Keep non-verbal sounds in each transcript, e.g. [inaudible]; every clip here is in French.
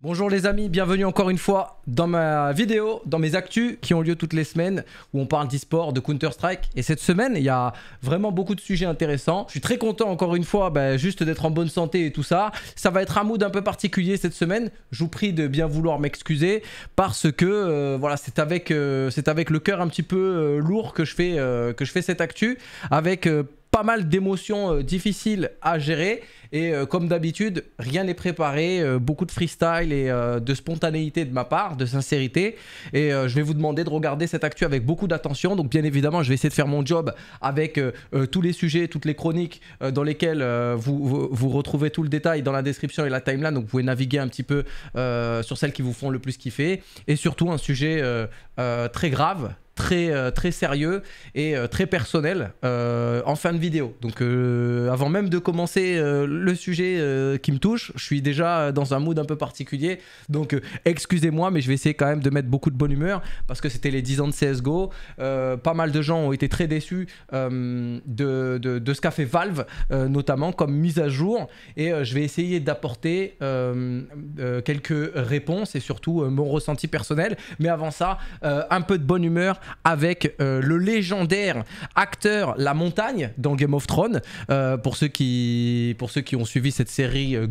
Bonjour les amis, bienvenue encore une fois dans ma vidéo, dans mes actus qui ont lieu toutes les semaines où on parle d'e-sport, de Counter-Strike. Et cette semaine, il y a vraiment beaucoup de sujets intéressants. Je suis très content encore une fois bah, juste d'être en bonne santé et tout ça. Ça va être un mood un peu particulier cette semaine. Je vous prie de bien vouloir m'excuser parce que euh, voilà, c'est avec, euh, c'est avec le cœur un petit peu euh, lourd que je fais, que cette actu avec pas mal d'émotions difficiles à gérer et euh, comme d'habitude, rien n'est préparé, euh, beaucoup de freestyle et euh, de spontanéité de ma part, de sincérité. Et je vais vous demander de regarder cette actu avec beaucoup d'attention. Donc bien évidemment, je vais essayer de faire mon job avec tous les sujets, toutes les chroniques dans lesquelles vous, vous, retrouvez tout le détail dans la description et la timeline. Donc vous pouvez naviguer un petit peu sur celles qui vous font le plus kiffer. Et surtout un sujet très grave très, euh, très sérieux et euh, très personnel euh, en fin de vidéo. Donc avant même de commencer le sujet qui me touche, je suis déjà dans un mood un peu particulier. Donc excusez-moi, mais je vais essayer quand même de mettre beaucoup de bonne humeur parce que c'était les 10 ans de CSGO. pas mal de gens ont été très déçus de, de, de, ce qu'a fait Valve, notamment comme mise à jour. Et je vais essayer d'apporter quelques réponses et surtout mon ressenti personnel. Mais avant ça, un peu de bonne humeur avec euh, le légendaire acteur La Montagne dans Game of Thrones. Euh, pour, ceux qui, pour ceux qui ont suivi cette série euh,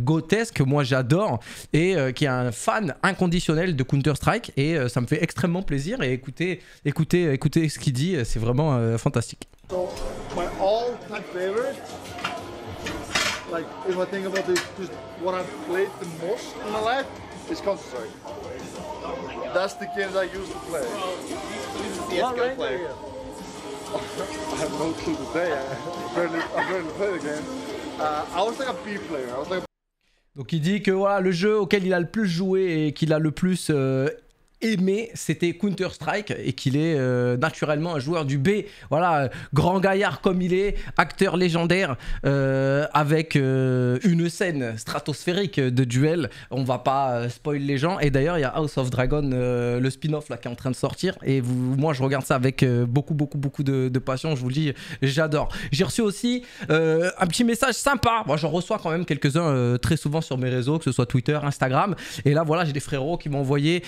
que moi j'adore, et qui est un fan inconditionnel de Counter-Strike. Et ça me fait extrêmement plaisir. Et écoutez, écoutez, écoutez ce qu'il dit, c'est vraiment fantastique. So, my all-time favorite, like if I think about the, just what I've played the most in my life, is Counter-Strike. That's the game I used to play. CSGO player. I have no clue to say. I barely, I barely play the game. Uh, I was like a B player. I was like. Donc il dit que voilà le jeu auquel il a le plus joué et qu'il a le plus euh, aimé, c'était Counter-Strike et qu'il est euh, naturellement un joueur du B. Voilà, grand gaillard comme il est, acteur légendaire euh, avec euh, une scène stratosphérique de duel. On va pas spoil les gens. Et d'ailleurs, il y a House of Dragon, le spin-off là qui est en train de sortir. Et vous, moi, je regarde ça avec beaucoup, beaucoup, beaucoup de, passion. Je vous le dis, j'adore. J'ai reçu aussi un petit message sympa. Moi, j'en reçois quand même quelques-uns très souvent sur mes réseaux, que ce soit Twitter, Instagram. Et là, voilà, j'ai des frérots qui m'ont envoyé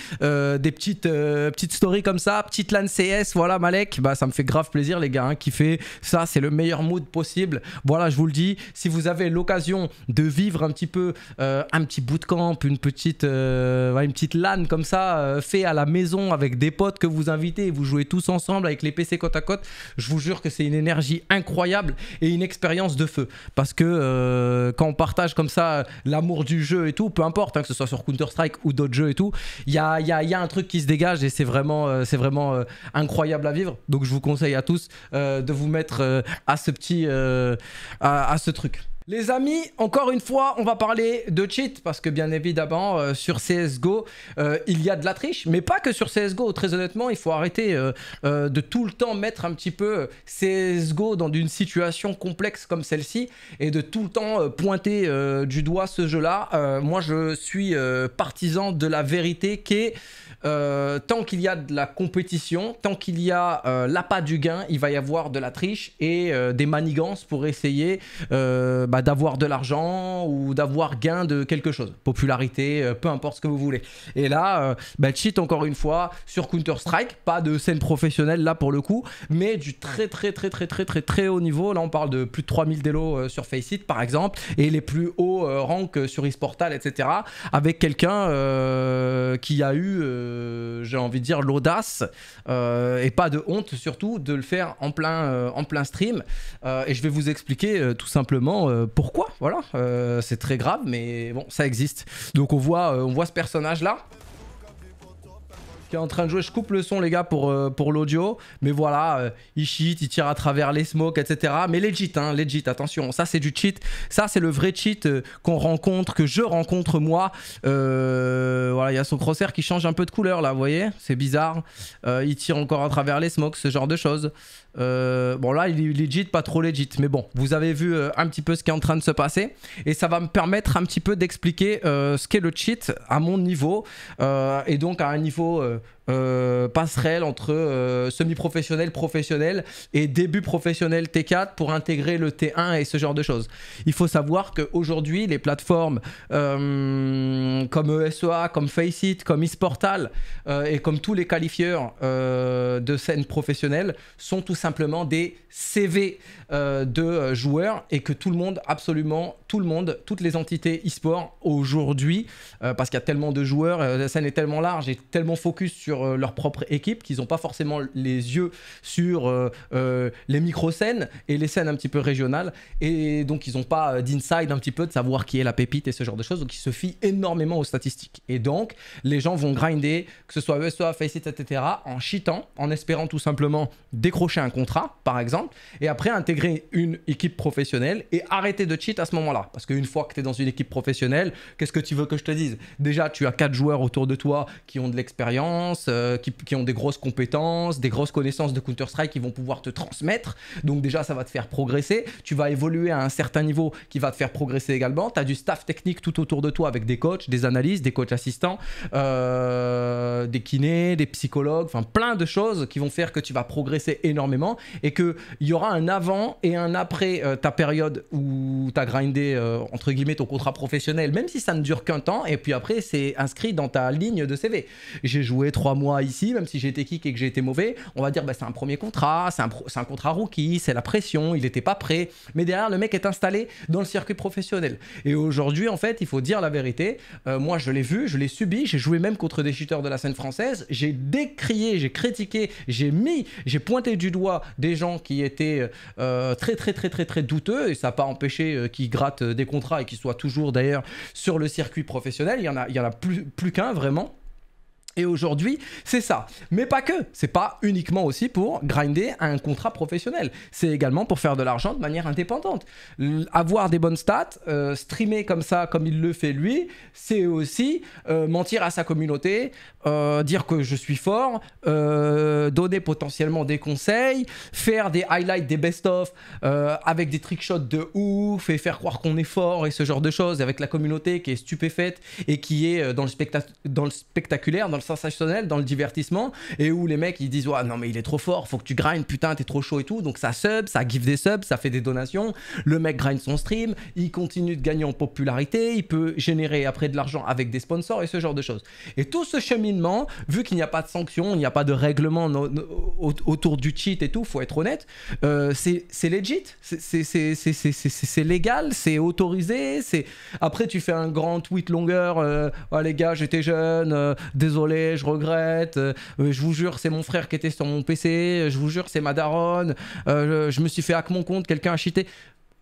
des petites, euh, petites stories comme ça, petite LAN CS, voilà Malek, bah ça me fait grave plaisir les gars, hein, fait ça, c'est le meilleur mood possible. Voilà, je vous le dis, si vous avez l'occasion de vivre un petit peu euh, un petit bootcamp, une petite, euh, une petite LAN comme ça, fait à la maison avec des potes que vous invitez vous jouez tous ensemble avec les PC côte à côte, je vous jure que c'est une énergie incroyable et une expérience de feu. Parce que quand on partage comme ça l'amour du jeu et tout, peu importe, hein, que ce soit sur Counter-Strike ou d'autres jeux et tout, il y, a, y a un truc qui se dégage et c'est vraiment, euh, vraiment euh, incroyable à vivre. Donc je vous conseille à tous euh, de vous mettre à ce petit, à, ce truc. Les amis, encore une fois, on va parler de cheat parce que bien évidemment, sur CSGO, il y a de la triche, mais pas que sur CSGO. Très honnêtement, il faut arrêter de tout le temps mettre un petit peu CSGO dans une situation complexe comme celle-ci et de tout le temps pointer du doigt ce jeu-là. moi, je suis partisan de la vérité qui est euh, tant qu'il y a de la compétition, tant qu'il y a euh, l'appât du gain, il va y avoir de la triche et euh, des manigances pour essayer bah, d'avoir de l'argent ou d'avoir gain de quelque chose. Popularité, peu importe ce que vous voulez. Et là, bah, cheat encore une fois sur Counter-Strike, pas de scène professionnelle là pour le coup, mais du très très très très très très très haut niveau. Là, on parle de plus de 3000 délos sur Faceit par exemple, et les plus hauts ranks sur eSportal, etc. Avec quelqu'un qui a eu euh, j'ai envie de dire, l'audace euh, et pas de honte surtout de le faire en plein, euh, en plein stream. et je vais vous expliquer tout simplement pourquoi. Voilà, c'est très grave, mais bon, ça existe. Donc on voit, on voit ce personnage là qui est en train de jouer. Je coupe le son, les gars, pour, euh, l'audio. Mais voilà, euh, il cheat, il tire à travers les smokes, etc. Mais legit, hein, legit, attention. Ça, c'est du cheat. Ça, c'est le vrai cheat euh, qu'on rencontre, que je rencontre moi. voilà, il y a son crosshair qui change un peu de couleur, là, vous voyez C'est bizarre. il tire encore à travers les smokes, ce genre de choses. Bon, là, il est legit, pas trop legit. Mais bon, vous avez vu un petit peu ce qui est en train de se passer. Et ça va me permettre un petit peu d'expliquer ce qu'est le cheat à mon niveau. et donc à un niveau passerelle entre semi-professionnel, professionnel et début professionnel T4 pour intégrer le T1 et ce genre de choses. Il faut savoir qu'aujourd'hui, les plateformes comme ESEA, comme Faceit, comme eSportal et comme tous les qualifieurs de scène professionnelle sont tout simplement des CV euh, de euh, joueurs et que tout le monde, absolument tout le monde, toutes les entités e-sport aujourd'hui, euh, parce qu'il y a tellement de joueurs, la scène est tellement large et tellement focus sur leur propre équipe qu'ils n'ont pas forcément les yeux sur les micro-scènes et les scènes un petit peu régionales. Et donc ils n'ont pas d'inside un petit peu de savoir qui est la pépite et ce genre de choses. Donc ils se fient énormément aux statistiques. Et donc les gens vont grinder, que ce soit ESOA, Faceit, etc., en cheatant, en espérant tout simplement décrocher un contrat, par exemple, et après intégrer une équipe professionnelle et arrêter de cheat à ce moment-là. Parce qu'une fois que tu es dans une équipe professionnelle, qu'est-ce que tu veux que je te dise? Déjà, tu as quatre joueurs autour de toi qui ont de l'expérience, euh, qui, ont des grosses compétences, des grosses connaissances de Counter-Strike qui vont pouvoir te transmettre. Donc déjà, ça va te faire progresser. Tu vas évoluer à un certain niveau qui va te faire progresser également. Tu as du staff technique tout autour de toi avec des coachs, des analystes, des coachs assistants, euh, des kinés, des psychologues, enfin plein de choses qui vont faire que tu vas progresser énormément et qu'il y aura un avant et un après euh, ta période où tu as grindé, entre guillemets, ton contrat professionnel, même si ça ne dure qu'un temps, et puis après, c'est inscrit dans ta ligne de CV. J'ai joué trois mois ici, même si j'ai été kick et que j'ai été mauvais, on va dire, bah, c'est un premier contrat, c'est un, contrat rookie, c'est la pression, il n'était pas prêt, mais derrière, le mec est installé dans le circuit professionnel. Et aujourd'hui, en fait, il faut dire la vérité, euh, moi, je l'ai vu, je l'ai subi, j'ai joué même contre des shooters de la scène française, j'ai décrié, j'ai critiqué, j'ai mis, j'ai pointé du doigt des gens qui étaient euh, très très très très très douteux et ça n'a pas empêché euh, qu'ils grattent des contrats et qu'ils soient toujours d'ailleurs sur le circuit professionnel. Il y en a, il y en a plus, plus qu'un vraiment. Et aujourd'hui, c'est ça. Mais pas que. C'est pas uniquement aussi pour grinder un contrat professionnel. C'est également pour faire de l'argent de manière indépendante. avoir des bonnes stats, euh, streamer comme ça, comme il le fait lui, c'est aussi euh, mentir à sa communauté, euh, dire que je suis fort, donner potentiellement des conseils, faire des highlights, des best-of avec des trickshots de ouf et faire croire qu'on est fort et ce genre de choses avec la communauté qui est stupéfaite et qui est dans le, spectaculaire, dans le sensationnel, dans le divertissement, et où les mecs ils disent ouais non mais il est trop fort, faut que tu grindes, putain t'es trop chaud et tout, donc ça sub, ça give des subs, ça fait des donations, le mec grind son stream, il continue de gagner en popularité, il peut générer après de l'argent avec des sponsors et ce genre de choses. Et tout ce vu qu'il n'y a pas de sanctions, il n'y a pas de règlement autour du cheat et tout, faut être honnête, euh, c'est legit, c'est légal, c'est autorisé, après tu fais un grand tweet longueur, euh, les gars j'étais jeune, euh, désolé je regrette, je vous jure, c'est mon frère qui était sur mon PC, je vous jure, c'est ma daronne, je me suis fait hack mon compte, quelqu'un a cheaté.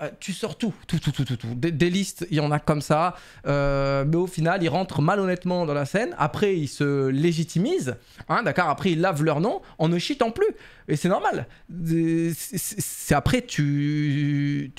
Euh, tu sors tout, tout, tout, tout, tout, tout. Des, listes, il y en a comme ça, mais au final, ils rentrent malhonnêtement dans la scène. Après, ils se légitimisent, hein, d'accord. Après, ils lavent leur nom en ne cheatant plus, et c'est normal. C'est après tu,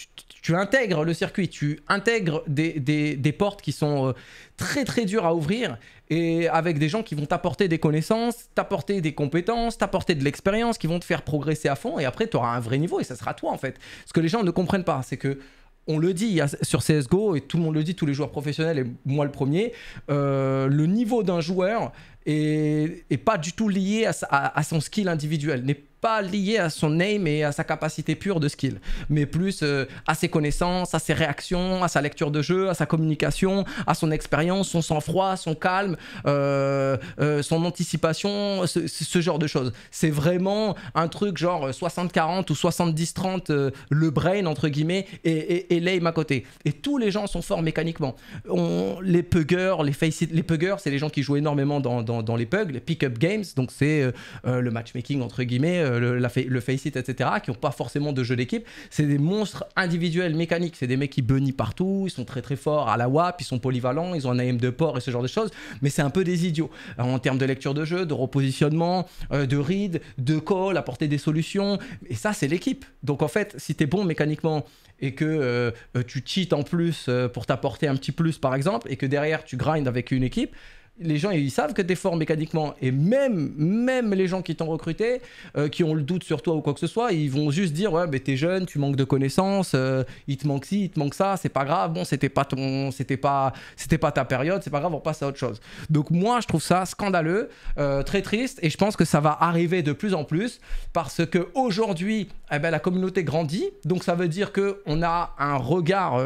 intègres le circuit, tu intègres des, des, des portes qui sont très très dures à ouvrir et avec des gens qui vont t'apporter des connaissances, t'apporter des compétences, t'apporter de l'expérience, qui vont te faire progresser à fond, et après tu auras un vrai niveau, et ça sera toi en fait. Ce que les gens ne comprennent pas, c'est que on le dit sur CSGO, et tout le monde le dit, tous les joueurs professionnels, et moi le premier, euh, le niveau d'un joueur est, pas du tout lié à, à son skill individuel, n'est pas lié à son aim et à sa capacité pure de skill, mais plus euh, à ses connaissances, à ses réactions, à sa lecture de jeu, à sa communication, à son expérience, son sang-froid, son calme, euh, euh, son anticipation, ce, genre de choses. C'est vraiment un truc genre 60-40 ou 70-30 le brain entre guillemets et, et, l'aim à côté. Et tous les gens sont forts mécaniquement. Les puggers, les face les puggers, c'est les gens qui jouent énormément dans, dans, les pugs, les pick-up games, donc c'est le matchmaking entre guillemets le, la, le Faceit, etc., qui n'ont pas forcément de jeu d'équipe. C'est des monstres individuels mécaniques. C'est des mecs qui bunnient partout, ils sont très très forts à la WAP, ils sont polyvalents, ils ont un aim de port et ce genre de choses, mais c'est un peu des idiots en termes de lecture de jeu, de repositionnement, euh, de read, de call, apporter des solutions. Et ça, c'est l'équipe. Donc en fait, si tu es bon mécaniquement et que euh, tu cheats en plus pour t'apporter un petit plus par exemple, et que derrière tu grindes avec une équipe, les gens ils savent que tu es fort mécaniquement. Et même même les gens qui t'ont recruté euh, qui ont le doute sur toi ou quoi que ce soit ils vont juste dire ouais mais t'es jeune tu manques de connaissances euh, il te manque ci il te manque ça c'est pas grave. Bon c'était pas ton c'était pas c'était pas ta période c'est pas grave on passe à autre chose. Donc moi je trouve ça scandaleux euh, très triste et je pense que ça va arriver de plus en plus parce que aujourd'hui eh ben, la communauté grandit. Donc ça veut dire que on a un regard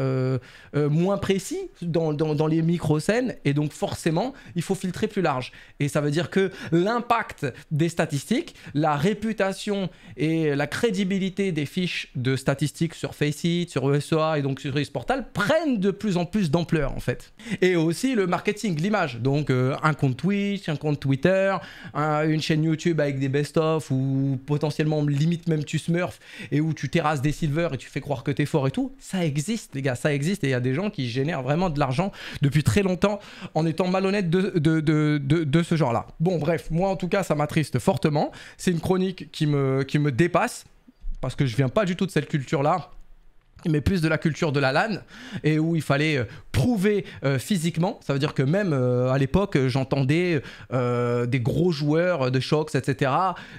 moins précis dans, dans, dans les micro scènes et donc forcément il il faut filtrer plus large. Et ça veut dire que l'impact des statistiques, la réputation et la crédibilité des fiches de statistiques sur Faceit, sur ESOA et donc sur Portal prennent de plus en plus d'ampleur en fait. Et aussi le marketing, l'image. Donc euh, un compte Twitch, un compte Twitter, une chaîne YouTube avec des best-of ou potentiellement limite même tu smurf et où tu terrasses des silvers et tu fais croire que t'es fort et tout. Ça existe les gars, ça existe et il y a des gens qui génèrent vraiment de l'argent depuis très longtemps en étant malhonnêtes de, de, de, ce genre-là. Bon, bref, moi en tout cas, ça m'attriste fortement. C'est une chronique qui me, qui me dépasse parce que je viens pas du tout de cette culture-là mais plus de la culture de la LAN et où il fallait euh, prouver euh, physiquement. Ça veut dire que même euh, à l'époque, j'entendais des gros joueurs de Shox, etc.,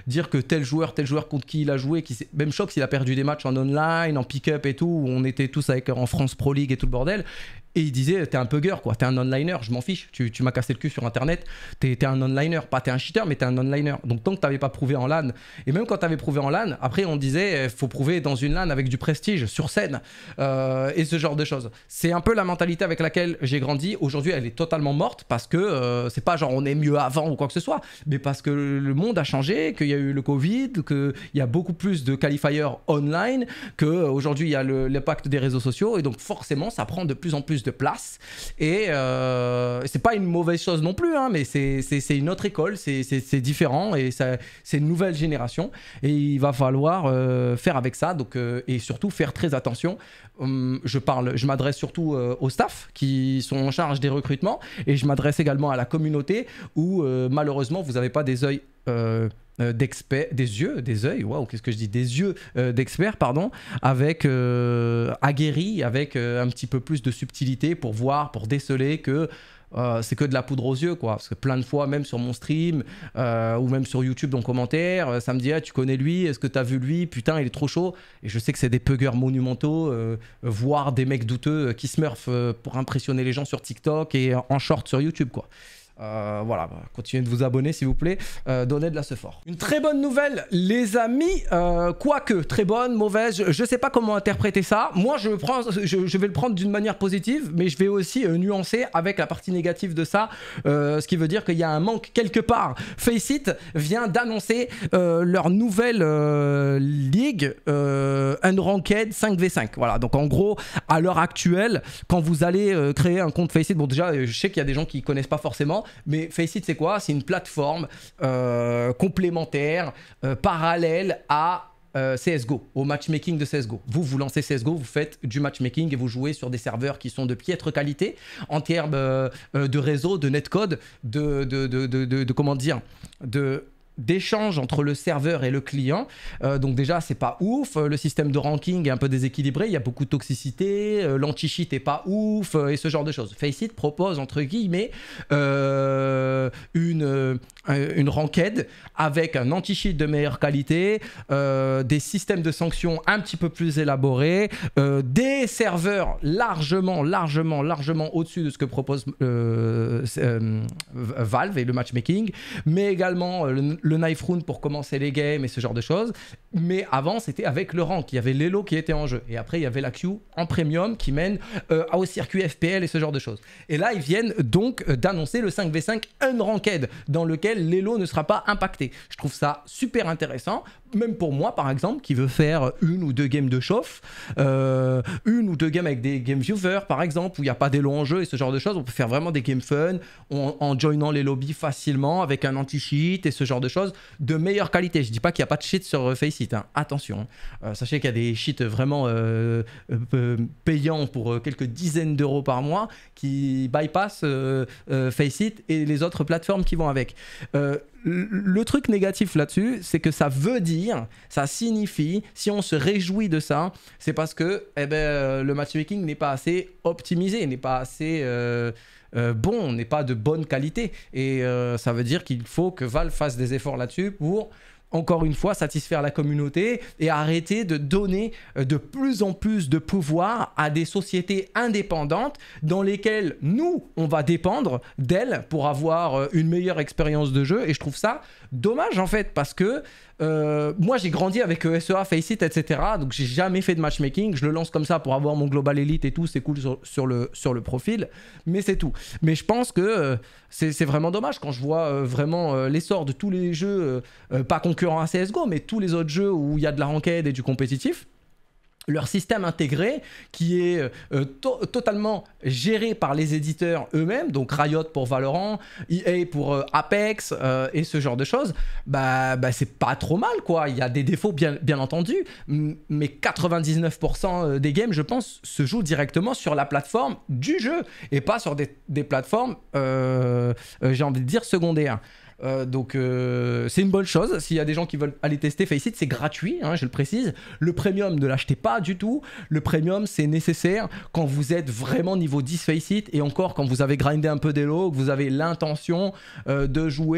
dire que tel joueur, tel joueur contre qui il a joué, qui même Shox, il a perdu des matchs en online, en pick-up et tout, où on était tous avec en France Pro League et tout le bordel. Et il disait, t'es un bugger, quoi, t'es un onliner, je m'en fiche, tu, tu m'as cassé le cul sur internet, t'es es un onliner, pas t'es un cheater, mais t'es un onliner. Donc tant que t'avais pas prouvé en LAN, et même quand t'avais prouvé en LAN, après on disait, faut prouver dans une LAN avec du prestige, sur scène, euh, et ce genre de choses. C'est un peu la mentalité avec laquelle j'ai grandi. Aujourd'hui, elle est totalement morte parce que euh, c'est pas genre on est mieux avant ou quoi que ce soit, mais parce que le monde a changé, qu'il y a eu le Covid, qu'il y a beaucoup plus de qualifiers online, qu'aujourd'hui il y a l'impact des réseaux sociaux, et donc forcément ça prend de plus en plus place. Et euh, c'est pas une mauvaise chose non plus, hein, mais c'est une autre école, c'est différent et c'est une nouvelle génération. Et il va falloir euh, faire avec ça, donc, euh, et surtout faire très attention. Hum, je parle, je m'adresse surtout au staff qui sont en charge des recrutements et je m'adresse également à la communauté où malheureusement vous n'avez pas des yeux euh, d'experts, des yeux, des yeux, waouh, qu'est-ce que je dis, des yeux euh, d'experts, pardon, avec euh, aguerris, avec un petit peu plus de subtilité pour voir, pour déceler que c'est que de la poudre aux yeux, quoi. Parce que plein de fois, même sur mon stream ou même sur YouTube dans commentaire, ça me dit ah, tu connais lui, est-ce que tu as vu lui? Putain, il est trop chaud. Et je sais que c'est des puggers monumentaux, voire des mecs douteux qui smurfent pour impressionner les gens sur TikTok et en short sur YouTube, quoi. Euh, voilà, continuez de vous abonner s'il vous plaît, euh, donnez de la fort. Une très bonne nouvelle, les amis, euh, quoique très bonne, mauvaise, je ne sais pas comment interpréter ça. Moi, je, prends, je, vais le prendre d'une manière positive, mais je vais aussi nuancer avec la partie négative de ça, ce qui veut dire qu'il y a un manque quelque part. Faceit vient d'annoncer leur nouvelle ligue Unranked 5v5. Voilà, donc en gros, à l'heure actuelle, quand vous allez créer un compte Faceit, bon déjà, je sais qu'il y a des gens qui connaissent pas forcément, mais Faceit, c'est quoi? C'est une plateforme euh, complémentaire, euh, parallèle à euh, CSGO, au matchmaking de CSGO. Vous, vous lancez CSGO, vous faites du matchmaking et vous jouez sur des serveurs qui sont de piètre qualité en termes de réseau, de netcode, de, de, de, de comment dire, de d'échange entre le serveur et le client. Euh, donc déjà, c'est pas ouf. Le système de ranking est un peu déséquilibré. Il y a beaucoup de toxicité. Euh, L'anti-cheat est pas ouf euh, et ce genre de choses. Faceit propose entre guillemets une une ranked avec un anti-cheat de meilleure qualité, des systèmes de sanctions un petit peu plus élaborés, des serveurs largement, largement, largement au-dessus de ce que propose Valve et le matchmaking, mais également le le knife round pour commencer les games et ce genre de choses. Mais avant, c'était avec le rank. Il y avait l'Elo qui était en jeu. Et après, il y avait la Q en premium qui mène au circuit FPL et ce genre de choses. Et là, ils viennent donc euh, d'annoncer le 5v5 Unranked dans lequel l'Elo ne sera pas impacté. Je trouve ça super intéressant. Même pour moi, par exemple, qui veut faire une ou deux games de chauffe, euh, une ou deux games avec des game viewers, par exemple, où il n'y a pas d'élo en jeu et ce genre de choses. On peut faire vraiment des games fun en, joignant les lobbies facilement avec un anti-cheat et ce genre de choses de meilleure qualité. Je dis pas qu'il n'y a pas de shit sur Faceit, hein. attention. Euh, sachez qu'il y a des cheats vraiment euh, payants pour quelques dizaines d'euros par mois qui bypassent Faceit et les autres plateformes qui vont avec le truc négatif là-dessus, c'est que ça veut dire, ça signifie, si on se réjouit de ça, c'est parce que eh ben, le matchmaking n'est pas assez optimisé, n'est pas assez bon n'est pas de bonne qualité. Et ça veut dire qu'il faut que Valve fasse des efforts là-dessus pour encore une fois, satisfaire la communauté et arrêter de donner euh, de plus en plus de pouvoir à des sociétés indépendantes dans lesquelles nous, on va dépendre d'elles pour avoir euh, une meilleure expérience de jeu. Et je trouve ça dommage en fait parce que euh, moi j'ai grandi avec SEA, Faceit, etc. Donc j'ai jamais fait de matchmaking. Je le lance comme ça pour avoir mon global elite et tout. C'est cool sur, le, sur le profil, mais c'est tout. Mais je pense que euh, c'est vraiment dommage quand je vois euh, vraiment l'essor de tous les jeux, pas concurrents à CSGO, mais tous les autres jeux où il y a de la ranked et du compétitif leur système intégré qui est euh, totalement géré par les éditeurs eux-mêmes, donc Riot pour Valorant, EA pour euh, Apex euh, et ce genre de choses, bah, bah c'est pas trop mal quoi. Il y a des défauts bien, entendu, mais 99% des games, je pense, se jouent directement sur la plateforme du jeu et pas sur des plateformes, j'ai envie de dire, secondaires. Euh, donc euh, c'est une bonne chose. S'il y a des gens qui veulent aller tester Faceit, c'est gratuit, hein, je le précise. Le premium, ne l'achetez pas du tout. Le premium, c'est nécessaire quand vous êtes vraiment niveau 10 Faceit et encore quand vous avez grindé un peu d'élo, que vous avez l'intention euh, de jouer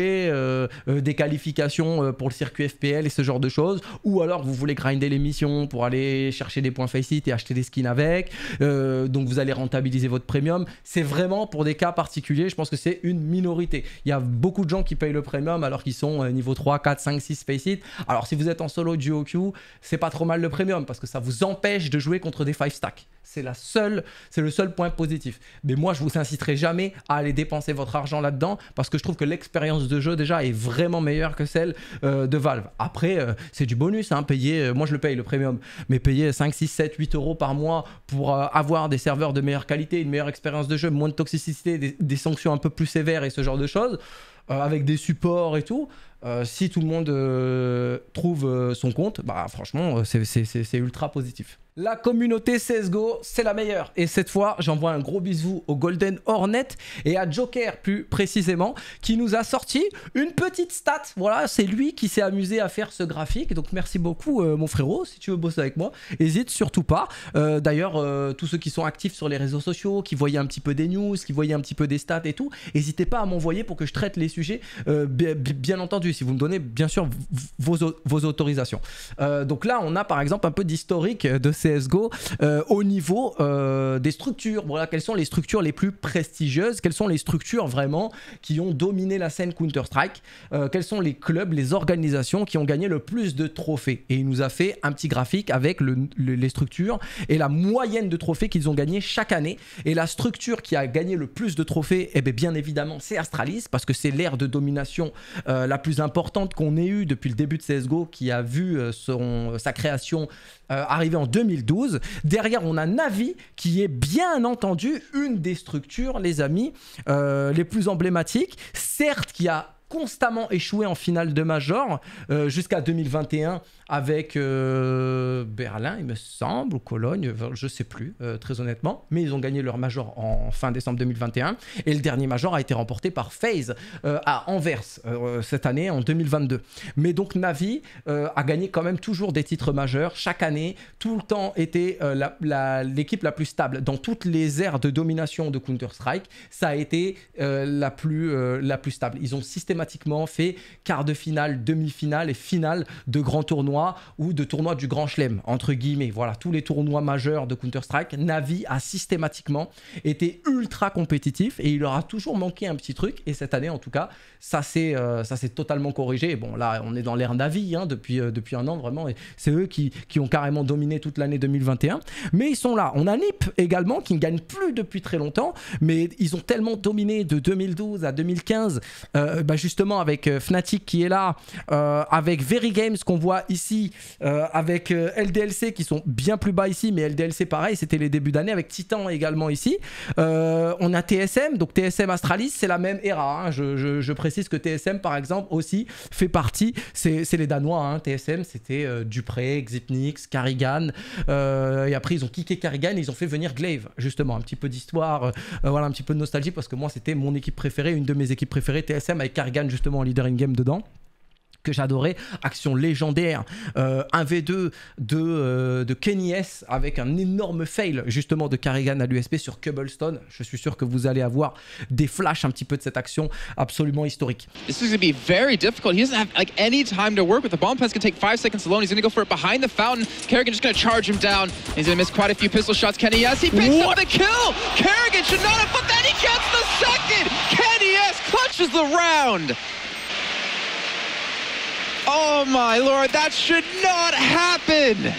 des qualifications pour le circuit FPL et ce genre de choses. Ou alors vous voulez grinder les missions pour aller chercher des points Faceit et acheter des skins avec. donc vous allez rentabiliser votre premium. C'est vraiment pour des cas particuliers. Je pense que c'est une minorité. Il y a beaucoup de gens qui payent le premium alors qu'ils sont euh, niveau 3, 4, 5, 6 face it. Alors si vous êtes en solo duo queue, c'est pas trop mal le premium parce que ça vous empêche de jouer contre des 5 stacks. C'est la seule, c'est le seul point positif. Mais moi, je vous inciterai jamais à aller dépenser votre argent là-dedans parce que je trouve que l'expérience de jeu déjà est vraiment meilleure que celle euh, de Valve. Après, euh, c'est du bonus, hein, payer, moi je le paye le premium, mais payer 5, 6, 7, 8 euros par mois pour avoir des serveurs de meilleure qualité, une meilleure expérience de jeu, moins de toxicité, des sanctions un peu plus sévères et ce genre de choses. Euh, avec des supports et tout. Euh, si tout le monde euh, trouve son compte, bah franchement, c'est ultra positif. La communauté CSGO, c'est la meilleure. Et cette fois, j'envoie un gros bisou au Golden Hornet et à Joker plus précisément, qui nous a sorti une petite stat. Voilà, c'est lui qui s'est amusé à faire ce graphique. Donc merci beaucoup mon frérot, si tu veux bosser avec moi. Hésite surtout pas. D'ailleurs, tous ceux qui sont actifs sur les réseaux sociaux, qui voyaient un petit peu des news, qui voyaient un petit peu des stats et tout, n'hésitez pas à m'envoyer pour que je traite les sujets, bien entendu, si vous me donnez bien sûr vos, autorisations. donc là, on a par exemple un peu d'historique de CSGO euh, au niveau euh, des structures. Voilà, quelles sont les structures les plus prestigieuses? Quelles sont les structures vraiment qui ont dominé la scène Counter-Strike? Euh, Quels sont les clubs, les organisations qui ont gagné le plus de trophées? Et il nous a fait un petit graphique avec les structures et la moyenne de trophées qu'ils ont gagné chaque année. Et la structure qui a gagné le plus de trophées, eh bien, bien évidemment, c'est Astralis parce que c'est l'ère de domination la plus importante qu'on ait eue depuis le début de CSGO qui a vu son, sa création arriver en 2000 2012. Derrière, on a Navi, qui est bien entendu une des structures, les amis, euh, les plus emblématiques. Certes, qui a constamment échoué en finale de Major euh, jusqu'à 2021 avec euh, Berlin, il me semble, ou Cologne, je sais plus, euh, très honnêtement. Mais ils ont gagné leur Major en fin décembre 2021. Et le dernier Major a été remporté par FaZe à Anvers cette année, en 2022. Mais donc Navi a gagné quand même toujours des titres majeurs chaque année, tout le temps était l'équipe la, plus stable dans toutes les aires de domination de Counter-Strike. Ça a été la, plus, la plus stable. Ils ont systématiquement fait quart de finale, demi-finale et finale de grands tournois ou de tournois du Grand Chelem, entre guillemets. Voilà, tous les tournois majeurs de Counter-Strike, Navi a systématiquement été ultra compétitif et il leur a toujours manqué un petit truc. Et cette année, en tout cas, ça s'est euh, totalement corrigé. bon, là, on est dans l'ère Navi hein, depuis, euh, depuis un an, vraiment. Et c'est eux qui, qui ont carrément dominé toute l'année 2021. Mais ils sont là. On a NIP également qui ne gagne plus depuis très longtemps, mais ils ont tellement dominé de 2012 à 2015. Euh, bah, justement avec euh, Fnatic qui est là, euh, avec Very Games qu'on voit ici, euh, avec LDLC qui sont bien plus bas ici, mais LDLC pareil, c'était les débuts d'année, avec Titan également ici. on a TSM, donc TSM Astralis, c'est la même era. Hein. Je, précise que TSM par exemple aussi fait partie, c'est les Danois, hein. TSM c'était Dupré, Xipnix, Carrigan, et après ils ont kické Carrigan ils ont fait venir Glaive, justement, un petit peu d'histoire, voilà, un petit peu de nostalgie parce que moi c'était mon équipe préférée, une de mes équipes préférées, TSM avec Carrigan justement en leader in game dedans que j'adorais. Action légendaire, euh, un V2 de, euh, de Kenny S avec un énorme fail justement de Carrigan à l'USP sur Cobblestone. Je suis sûr que vous allez avoir des flashs un petit peu de cette action absolument historique. This is going to be very difficult. He doesn't have like any time to work with. The bomb pass can take five seconds alone. He's going to go for it behind the fountain. Kerrigan just going to charge him down. He's going to miss quite a few pistol shots. Kenny S, he picks What? up the kill. Kerrigan should not have, but then he gets the second. Kenny S clutches the round. Oh my lord, that should not happen.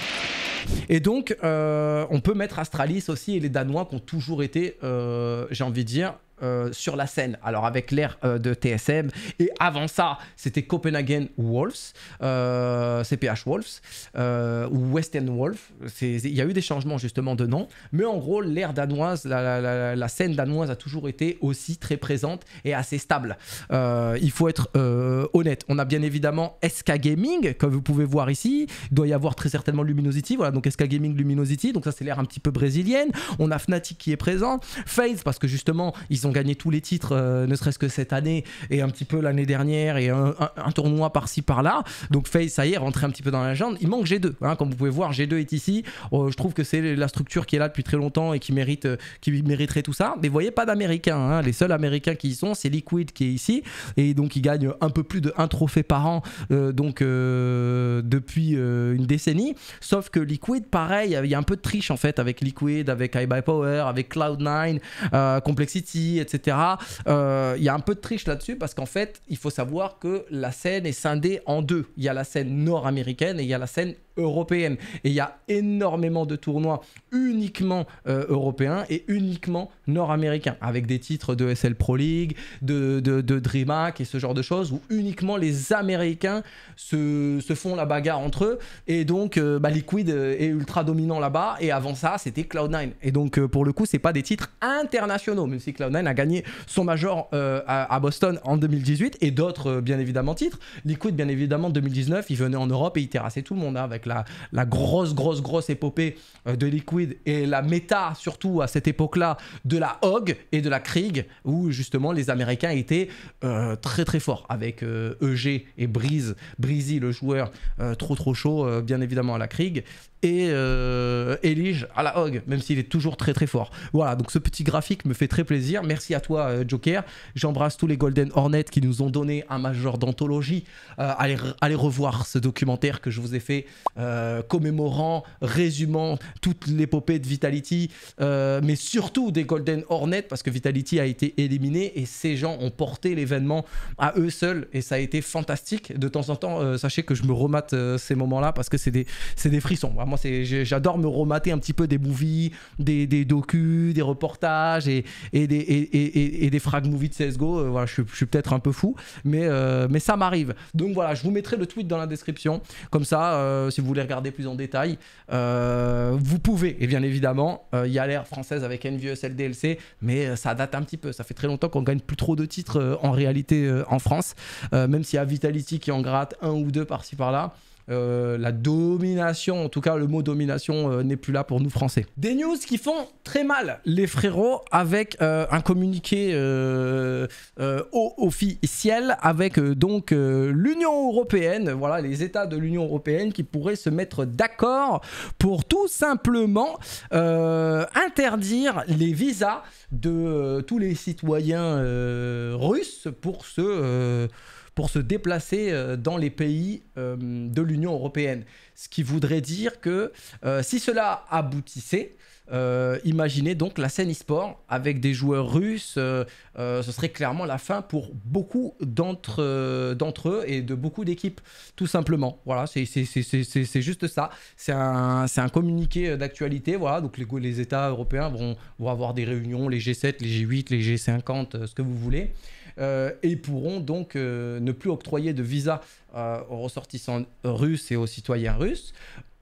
Et donc, euh, on peut mettre Astralis aussi et les Danois qui ont toujours été, euh, j'ai envie de dire, euh, sur la scène. Alors avec l'ère euh, de TSM et avant ça, c'était Copenhagen Wolves, CPH Wolves euh, ou Western Wolves. C'est- Il y a eu des changements justement de nom, mais en gros, l'ère danoise, la, la- la- scène danoise a toujours été aussi très présente et assez stable. Il faut être honnête. On a bien évidemment SK Gaming, comme vous pouvez voir ici. Il doit y avoir très certainement Luminosity. Voilà, donc SK Gaming Luminosity. Donc ça, c'est l'ère un petit peu brésilienne. On a Fnatic qui est présent. FaZe, parce que justement, ils ont gagné tous les titres, euh, ne serait-ce que cette année et un petit peu l'année dernière et un, tournoi par-ci par-là. Donc FaZe, ça y est, rentré un petit peu dans la légende. Il manque G2. hein, comme vous pouvez voir, G2 est ici. Euh, je trouve que c'est la structure qui est là depuis très longtemps et qui mérite, euh, qui mériterait tout ça. Mais vous voyez, pas d'Américains. hein. Les seuls Américains qui y sont, c'est Liquid qui est ici. Et donc, ils gagnent un peu plus de un trophée par an euh, donc, depuis une décennie. Sauf que Liquid, pareil, il y a un peu de triche en fait avec Liquid, avec iBuyPower, avec Cloud9, euh, Etc. Euh, Il y a un peu de triche là-dessus parce qu'en fait, il faut savoir que la scène est scindée en deux. Il y a la scène nord-américaine et il y a la scène européenne. Et il y a énormément de tournois uniquement euh, européens et uniquement nord-américains, avec des titres de SL Pro League, de, de, DreamHack et ce genre de choses, où uniquement les Américains se, se font la bagarre entre eux. Et donc, euh, bah, Liquid euh, est ultra dominant là-bas. Et avant ça, c'était Cloud9. Et donc, pour le coup, c'est pas des titres internationaux, même si Cloud9 a gagné son major à, Boston en 2018 et d'autres, bien évidemment, titres. Liquid, bien évidemment, 2019, il venait en Europe et il terrassait tout le monde hein, avec la, grosse, grosse, grosse épopée euh, de Liquid et la méta, surtout à cette époque-là, de la Hog et de la Krieg, où justement les Américains étaient euh, très, très forts avec euh, EG et Breeze, Breezy, le joueur trop, trop chaud, bien évidemment, à la Krieg et euh, Elige à la Hog, même s'il est toujours très très fort. Voilà, donc ce petit graphique me fait très plaisir. Merci à toi, euh, Joker. J'embrasse tous les Golden Hornets qui nous ont donné un major d'anthologie. Euh, allez, allez revoir ce documentaire que je vous ai fait, euh, commémorant, résumant toute l'épopée de Vitality, mais surtout des Golden Hornets, parce que Vitality a été éliminé et ces gens ont porté l'événement à eux seuls et ça a été fantastique. De temps en temps, sachez que je me remate ces moments-là parce que c'est des, des frissons. Moi, j'adore me remater un petit peu des movies, des, des docus, des reportages et, des, et, movies de CSGO. Euh, voilà, je, suis- peut-être un peu fou, mais, euh, mais ça m'arrive. Donc voilà, je vous mettrai le tweet dans la description. Comme ça, euh, si vous voulez regarder plus en détail, vous pouvez. Et bien évidemment, il y a l'ère française avec NVSL DLC, mais ça date un petit peu. Ça fait très longtemps qu'on gagne plus trop de titres en réalité en France. Même s'il y a Vitality qui en gratte un ou deux par-ci par-là. Euh, la domination, en tout cas le mot domination euh, n'est plus là pour nous français. Des news qui font très mal les frérots avec euh, un communiqué officiel avec donc l'Union européenne, voilà les États de l'Union européenne qui pourraient se mettre d'accord pour tout simplement interdire les visas de tous les citoyens russes pour se euh, pour se déplacer euh, dans les pays euh, de l'Union européenne. Ce qui voudrait dire que euh, si cela aboutissait, imaginez donc la scène e-sport avec des joueurs russes, ce serait clairement la fin pour beaucoup d'entre eux et de beaucoup d'équipes, tout simplement. Voilà, c'est juste ça. C'est un, un communiqué d'actualité. Voilà, donc les, les États européens vont, vont avoir des réunions, les G7, les G8, les G50, euh, ce que vous voulez euh, et pourront donc euh, ne plus octroyer de visa euh, aux ressortissants russes et aux citoyens russes.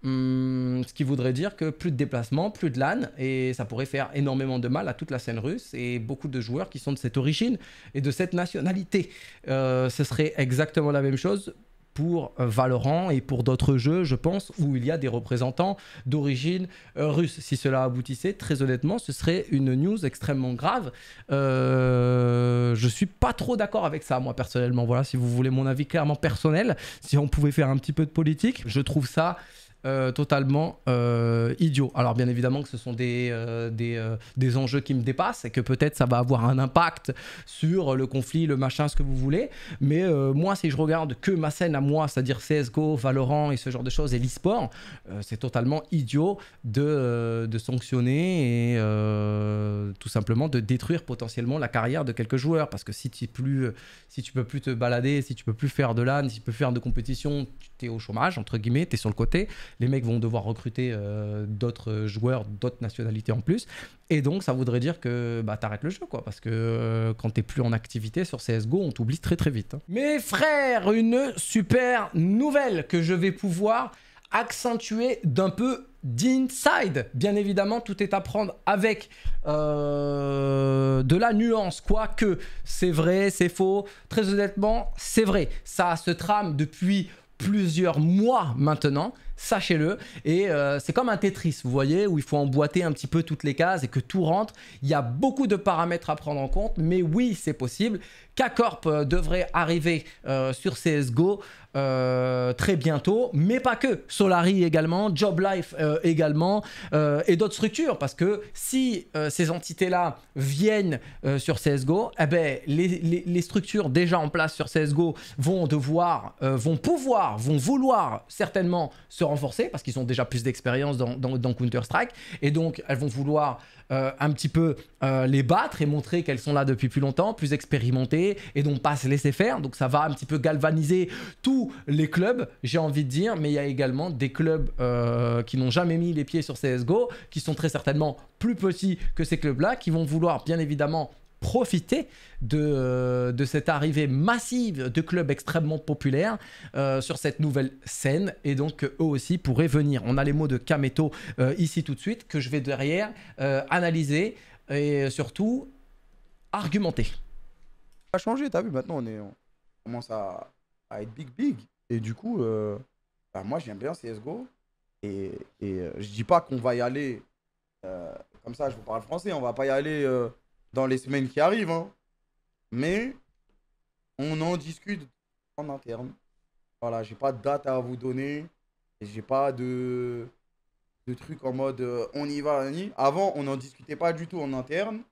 Hum, ce qui voudrait dire que plus de déplacements, plus de LAN, et ça pourrait faire énormément de mal à toute la scène russe et beaucoup de joueurs qui sont de cette origine et de cette nationalité. Ce serait exactement la même chose pour euh, Valorant et pour d'autres jeux, je pense, où il y a des représentants d'origine euh, russe. Si cela aboutissait, très honnêtement, ce serait une news extrêmement grave. Euh, je suis pas trop d'accord avec ça, moi personnellement. Voilà, si vous voulez mon avis clairement personnel, si on pouvait faire un petit peu de politique, je trouve ça euh, totalement euh, idiot. Alors bien évidemment que ce sont des, euh, des, des, enjeux qui me dépassent et que peut-être ça va avoir un impact sur le conflit, le machin, ce que vous voulez. Mais moi, si je regarde que ma scène à moi, c'est-à-dire CSGO, Valorant et ce genre de choses et l'e-sport, c'est totalement idiot de, de sanctionner et tout simplement de détruire potentiellement la carrière de quelques joueurs. Parce que si tu plus, si tu peux plus te balader, si tu peux plus faire de LAN, si tu peux faire de compétition, tu es au chômage, entre guillemets, tu es sur le côté les mecs vont devoir recruter euh, d'autres joueurs, d'autres nationalités en plus. Et donc, ça voudrait dire que bah, t'arrêtes le jeu, quoi. Parce que euh, quand t'es plus en activité sur CSGO, on t'oublie très très vite. Hein. Mes frères, une super nouvelle que je vais pouvoir accentuer d'un peu d'inside. Bien évidemment, tout est à prendre avec euh, de la nuance, quoique c'est vrai, c'est faux. Très honnêtement, c'est vrai. Ça se trame depuis plusieurs mois maintenant sachez-le. Et euh, c'est comme un Tetris, vous voyez, où il faut emboîter un petit peu toutes les cases et que tout rentre. Il y a beaucoup de paramètres à prendre en compte, mais oui, c'est possible. K-Corp euh, devrait arriver euh, sur CSGO très bientôt, mais pas que. Solari également, Job Life également, et d'autres structures, parce que si ces entités-là viennent sur CSGO, eh ben, les, les, structures déjà en place sur CSGO vont devoir, vont pouvoir, vont vouloir certainement se renforcer parce qu'ils ont déjà plus d'expérience dans, Counter-Strike. Et donc, elles vont vouloir euh, un petit peu euh, les battre et montrer qu'elles sont là depuis plus longtemps, plus expérimentées et donc pas se laisser faire. Donc, ça va un petit peu galvaniser tous les clubs, j'ai envie de dire. Mais il y a également des clubs euh, qui n'ont jamais mis les pieds sur CSGO, qui sont très certainement plus petits que ces clubs-là, qui vont vouloir bien évidemment profiter de, euh, de, cette arrivée massive de clubs extrêmement populaires euh, sur cette nouvelle scène et donc eux aussi pourraient venir. On a les mots de Kameto euh, ici tout de suite que je vais derrière analyser et surtout argumenter. Ça a changé, t'as vu, maintenant on, est, commence à, à, être big big et du coup, bah, moi j'aime bien CSGO et, et je dis pas qu'on va y aller comme ça, je vous parle français, on va pas y aller dans les semaines qui arrivent. Hein. Mais on en discute en interne. Voilà, j'ai pas de date à vous donner. J'ai pas de, de truc en mode euh, on y va, on. Avant, on n'en discutait pas du tout en interne.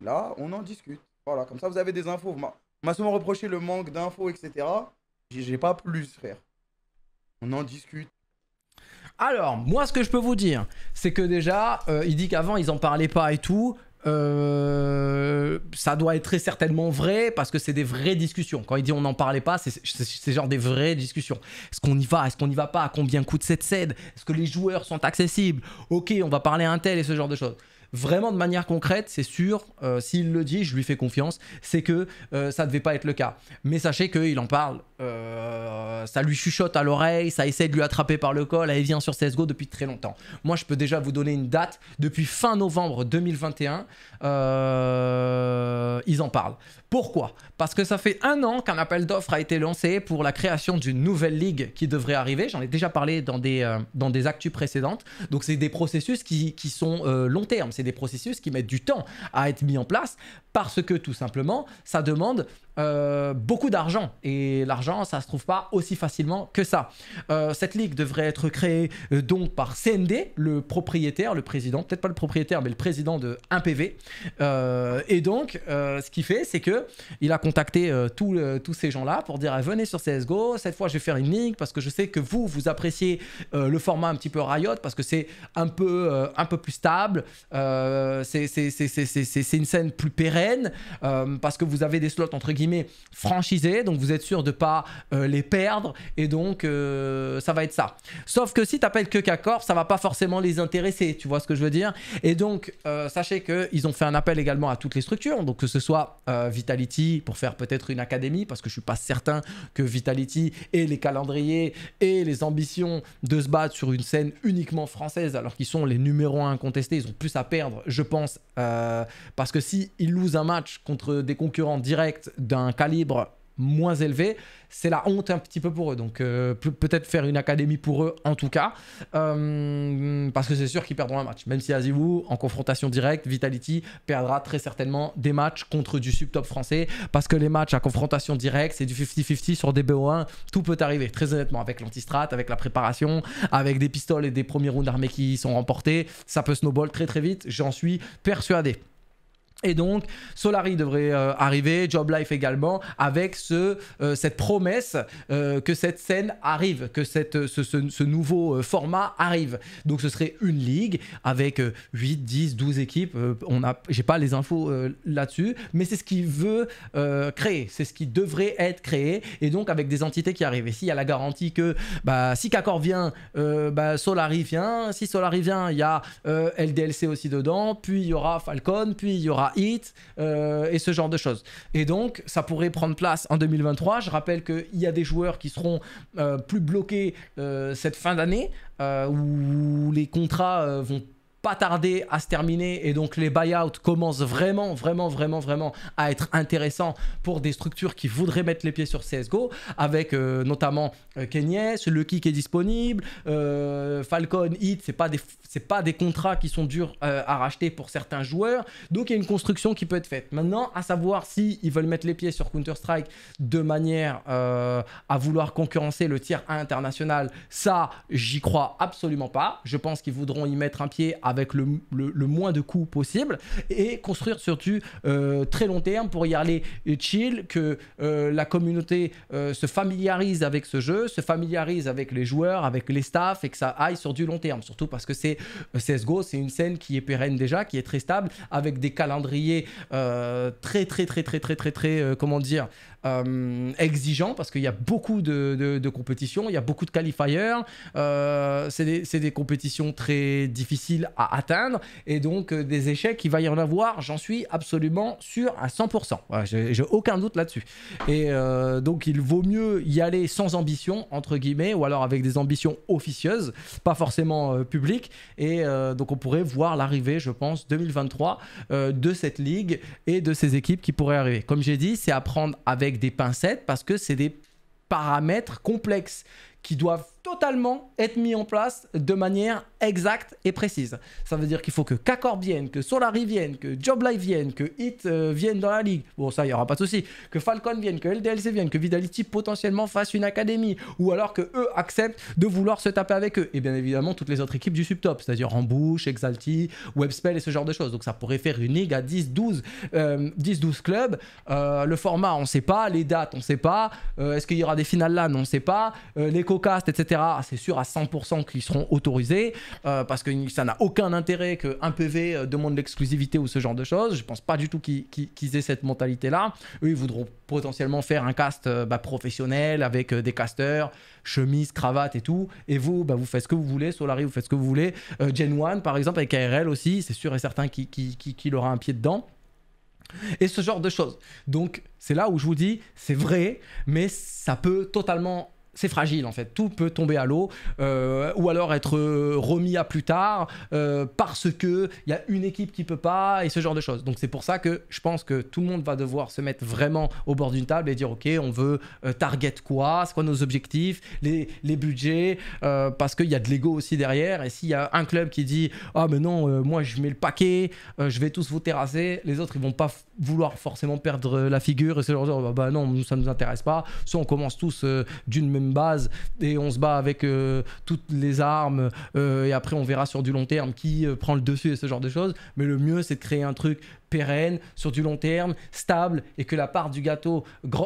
Là, on en discute. Voilà, comme ça, vous avez des infos. On m'a souvent reproché le manque d'infos, etc. J'ai pas plus, frère. On en discute. Alors, moi, ce que je peux vous dire, c'est que déjà, euh, il dit qu'avant, ils en parlaient pas et tout. Euh, ça doit être très certainement vrai parce que c'est des vraies discussions. Quand il dit on n'en parlait pas, c'est genre des vraies discussions. Est-ce qu'on y va? Est-ce qu'on n'y va pas? Combien coûte cette scène? Est-ce que les joueurs sont accessibles? Ok, on va parler à un tel et ce genre de choses vraiment de manière concrète, c'est sûr, euh, s'il le dit, je lui fais confiance, c'est que euh, ça ne devait pas être le cas. Mais sachez qu'il en parle, euh, ça lui chuchote à l'oreille, ça essaie de lui attraper par le col, elle vient sur CSGO depuis très longtemps. Moi, je peux déjà vous donner une date, depuis fin novembre 2021, ils en parlent. Pourquoi? Parce que ça fait un an qu'un appel d'offres a été lancé pour la création d'une nouvelle ligue qui devrait arriver. J'en ai déjà parlé dans des, dans des actus précédentes. Donc c'est des processus qui, qui sont long terme c'est des processus qui mettent du temps à être mis en place parce que tout simplement, ça demande euh, beaucoup d'argent. Et l'argent, ça se trouve pas aussi facilement que ça. Euh, cette ligue devrait être créée euh, donc par CND, le propriétaire, le président, peut-être pas le propriétaire, mais le président de 1PV. et donc, ce qu'il fait, c'est que il a contacté tous ces gens-là pour dire venez sur CSGO, cette fois je vais faire une ligue parce que je sais que vous, vous appréciez le format un petit peu Riot parce que c'est un peu, un peu plus stable, c'est une scène plus pérenne parce que vous avez des slots entre guillemets franchisés, donc vous êtes sûr de pas euh, les perdre, et donc euh, ça va être ça. Sauf que si tu appelles que K-Corp, ça va pas forcément les intéresser, tu vois ce que je veux dire Et donc, euh, sachez qu'ils ont fait un appel également à toutes les structures, donc que ce soit Vitality pour faire peut-être une académie, parce que je suis pas certain que Vitality ait les calendriers et les ambitions de se battre sur une scène uniquement française, alors qu'ils sont les numéros 1 contestés, ils ont plus à perdre, je pense, parce que si ils losent un match contre des concurrents directs d'un calibre moins élevés, c'est la honte un petit peu pour eux. Donc euh, peut-être faire une académie pour eux en tout cas, euh, parce que c'est sûr qu'ils perdront un match. Même si Azivou, en confrontation directe, Vitality perdra très certainement des matchs contre du subtop français, parce que les matchs à confrontation directe, c'est du 50-50 sur des BO1, tout peut arriver, très honnêtement, avec l'antistrat, avec la préparation, avec des pistoles et des premiers rounds armés qui sont remportés, ça peut snowball très très vite, j'en suis persuadé. Et donc, Solari devrait euh, arriver, Job Life également, avec euh, cette promesse euh, que cette scène arrive, que ce, nouveau format arrive. Donc, ce serait une ligue avec 8, 10, 12 équipes. on a, j'ai pas les infos là-dessus, mais c'est ce qu'il veut créer, c'est ce qui devrait être créé, et donc avec des entités qui arrivent. Et s'il y a la garantie que bah, si Kakor vient, bah, Solari vient, si Solari vient, il y a LDLC aussi dedans, puis il y aura Falcon, puis il y aura hit euh, et ce genre de choses. Et donc, ça pourrait prendre place en 2023. Je rappelle qu'il y a des joueurs qui seront euh, plus bloqués euh, cette fin d'année, où les contrats vont pas tarder à se terminer et donc les buyouts commencent vraiment, vraiment, vraiment, vraiment à être intéressants pour des structures qui voudraient mettre les pieds sur CSGO avec euh, notamment euh, Kenyes, le kick est disponible, euh, Falcon, Hit, c'est pas des c'est pas des contrats qui sont durs à racheter pour certains joueurs, donc il y a une construction qui peut être faite. Maintenant, à savoir si ils veulent mettre les pieds sur Counter Strike de manière à vouloir concurrencer le tiers international, ça j'y crois absolument pas. Je pense qu'ils voudront y mettre un pied avec avec le, le, moins de coûts possible et construire sur du euh, très long terme pour y aller chill, que euh, la communauté euh, se familiarise avec ce jeu, se familiarise avec les joueurs, avec les staffs et que ça aille sur du long terme. Surtout parce que c'est CSGO, c'est une scène qui est pérenne déjà, qui est très stable, avec des calendriers très, très, très, très, très, très, très, comment dire, euh, exigeant parce qu'il y a beaucoup de, compétitions, il y a beaucoup de qualifiers, euh, c'est des, des, compétitions très difficiles à atteindre et donc euh, des échecs, il va y en avoir, j'en suis absolument sûr à 100%. J'ai aucun doute là-dessus. Et donc il vaut mieux y aller sans ambition, entre guillemets, ou alors avec des ambitions officieuses, pas forcément publiques. Et donc on pourrait voir l'arrivée, je pense, 2023 de cette ligue et de ces équipes qui pourraient arriver. Comme j'ai dit, c'est à prendre avec des pincettes parce que c'est des paramètres complexes qui doivent totalement être mis en place de manière exacte et précise. Ça veut dire qu'il faut que Kakor vienne, que Solari vienne, que Joblife vienne, que Hit euh, vienne dans la ligue. Bon, ça, il n'y aura pas de souci. Que Falcon vienne, que LDLC vienne, que Vidality potentiellement fasse une académie. Ou alors que eux acceptent de vouloir se taper avec eux. Et bien évidemment, toutes les autres équipes du subtop, c'est-à-dire Embouche, Exalti, Webspell et ce genre de choses. Donc ça pourrait faire une ligue à 10, 12, 10, 12 clubs. Euh, le format, on ne sait pas. Les dates, on ne sait pas. Euh, est-ce qu'il y aura des finales là? On ne sait pas. les co-casts, etc. C'est sûr à 100% qu'ils seront autorisés. Euh, parce que ça n'a aucun intérêt qu'un PV euh, demande l'exclusivité ou ce genre de choses. Je pense pas du tout qu'ils aient cette mentalité-là. Eux, ils voudront potentiellement faire un cast euh, bah, professionnel avec des casters, chemise, cravate et tout. Et vous, bah, vous faites ce que vous voulez. Solari, vous faites ce que vous voulez. Gen 1, par exemple, avec ARL aussi, c'est sûr et certain qu'il aura un pied dedans. Et ce genre de choses. Donc, c'est là où je vous dis, c'est vrai, mais ça peut totalement c'est fragile en fait. Tout peut tomber à l'eau euh, ou alors être euh, remis à plus tard euh, parce que il y a une équipe qui peut pas et ce genre de choses. Donc c'est pour ça que je pense que tout le monde va devoir se mettre vraiment au bord d'une table et dire ok on veut target quoi, c'est quoi nos objectifs, les, les budgets parce qu'il y a de l'ego aussi derrière et s'il y a un club qui dit ah mais non moi je mets le paquet, je vais tous vous terrasser, les autres ils vont pas vouloir forcément perdre la figure et c'est leur dire bah, bah non ça nous intéresse pas, soit on commence tous d'une même base et on se bat avec euh, toutes les armes euh, et après on verra sur du long terme qui euh, prend le dessus et ce genre de choses. Mais le mieux c'est de créer un truc pérenne, sur du long terme, stable, et que la part du gâteau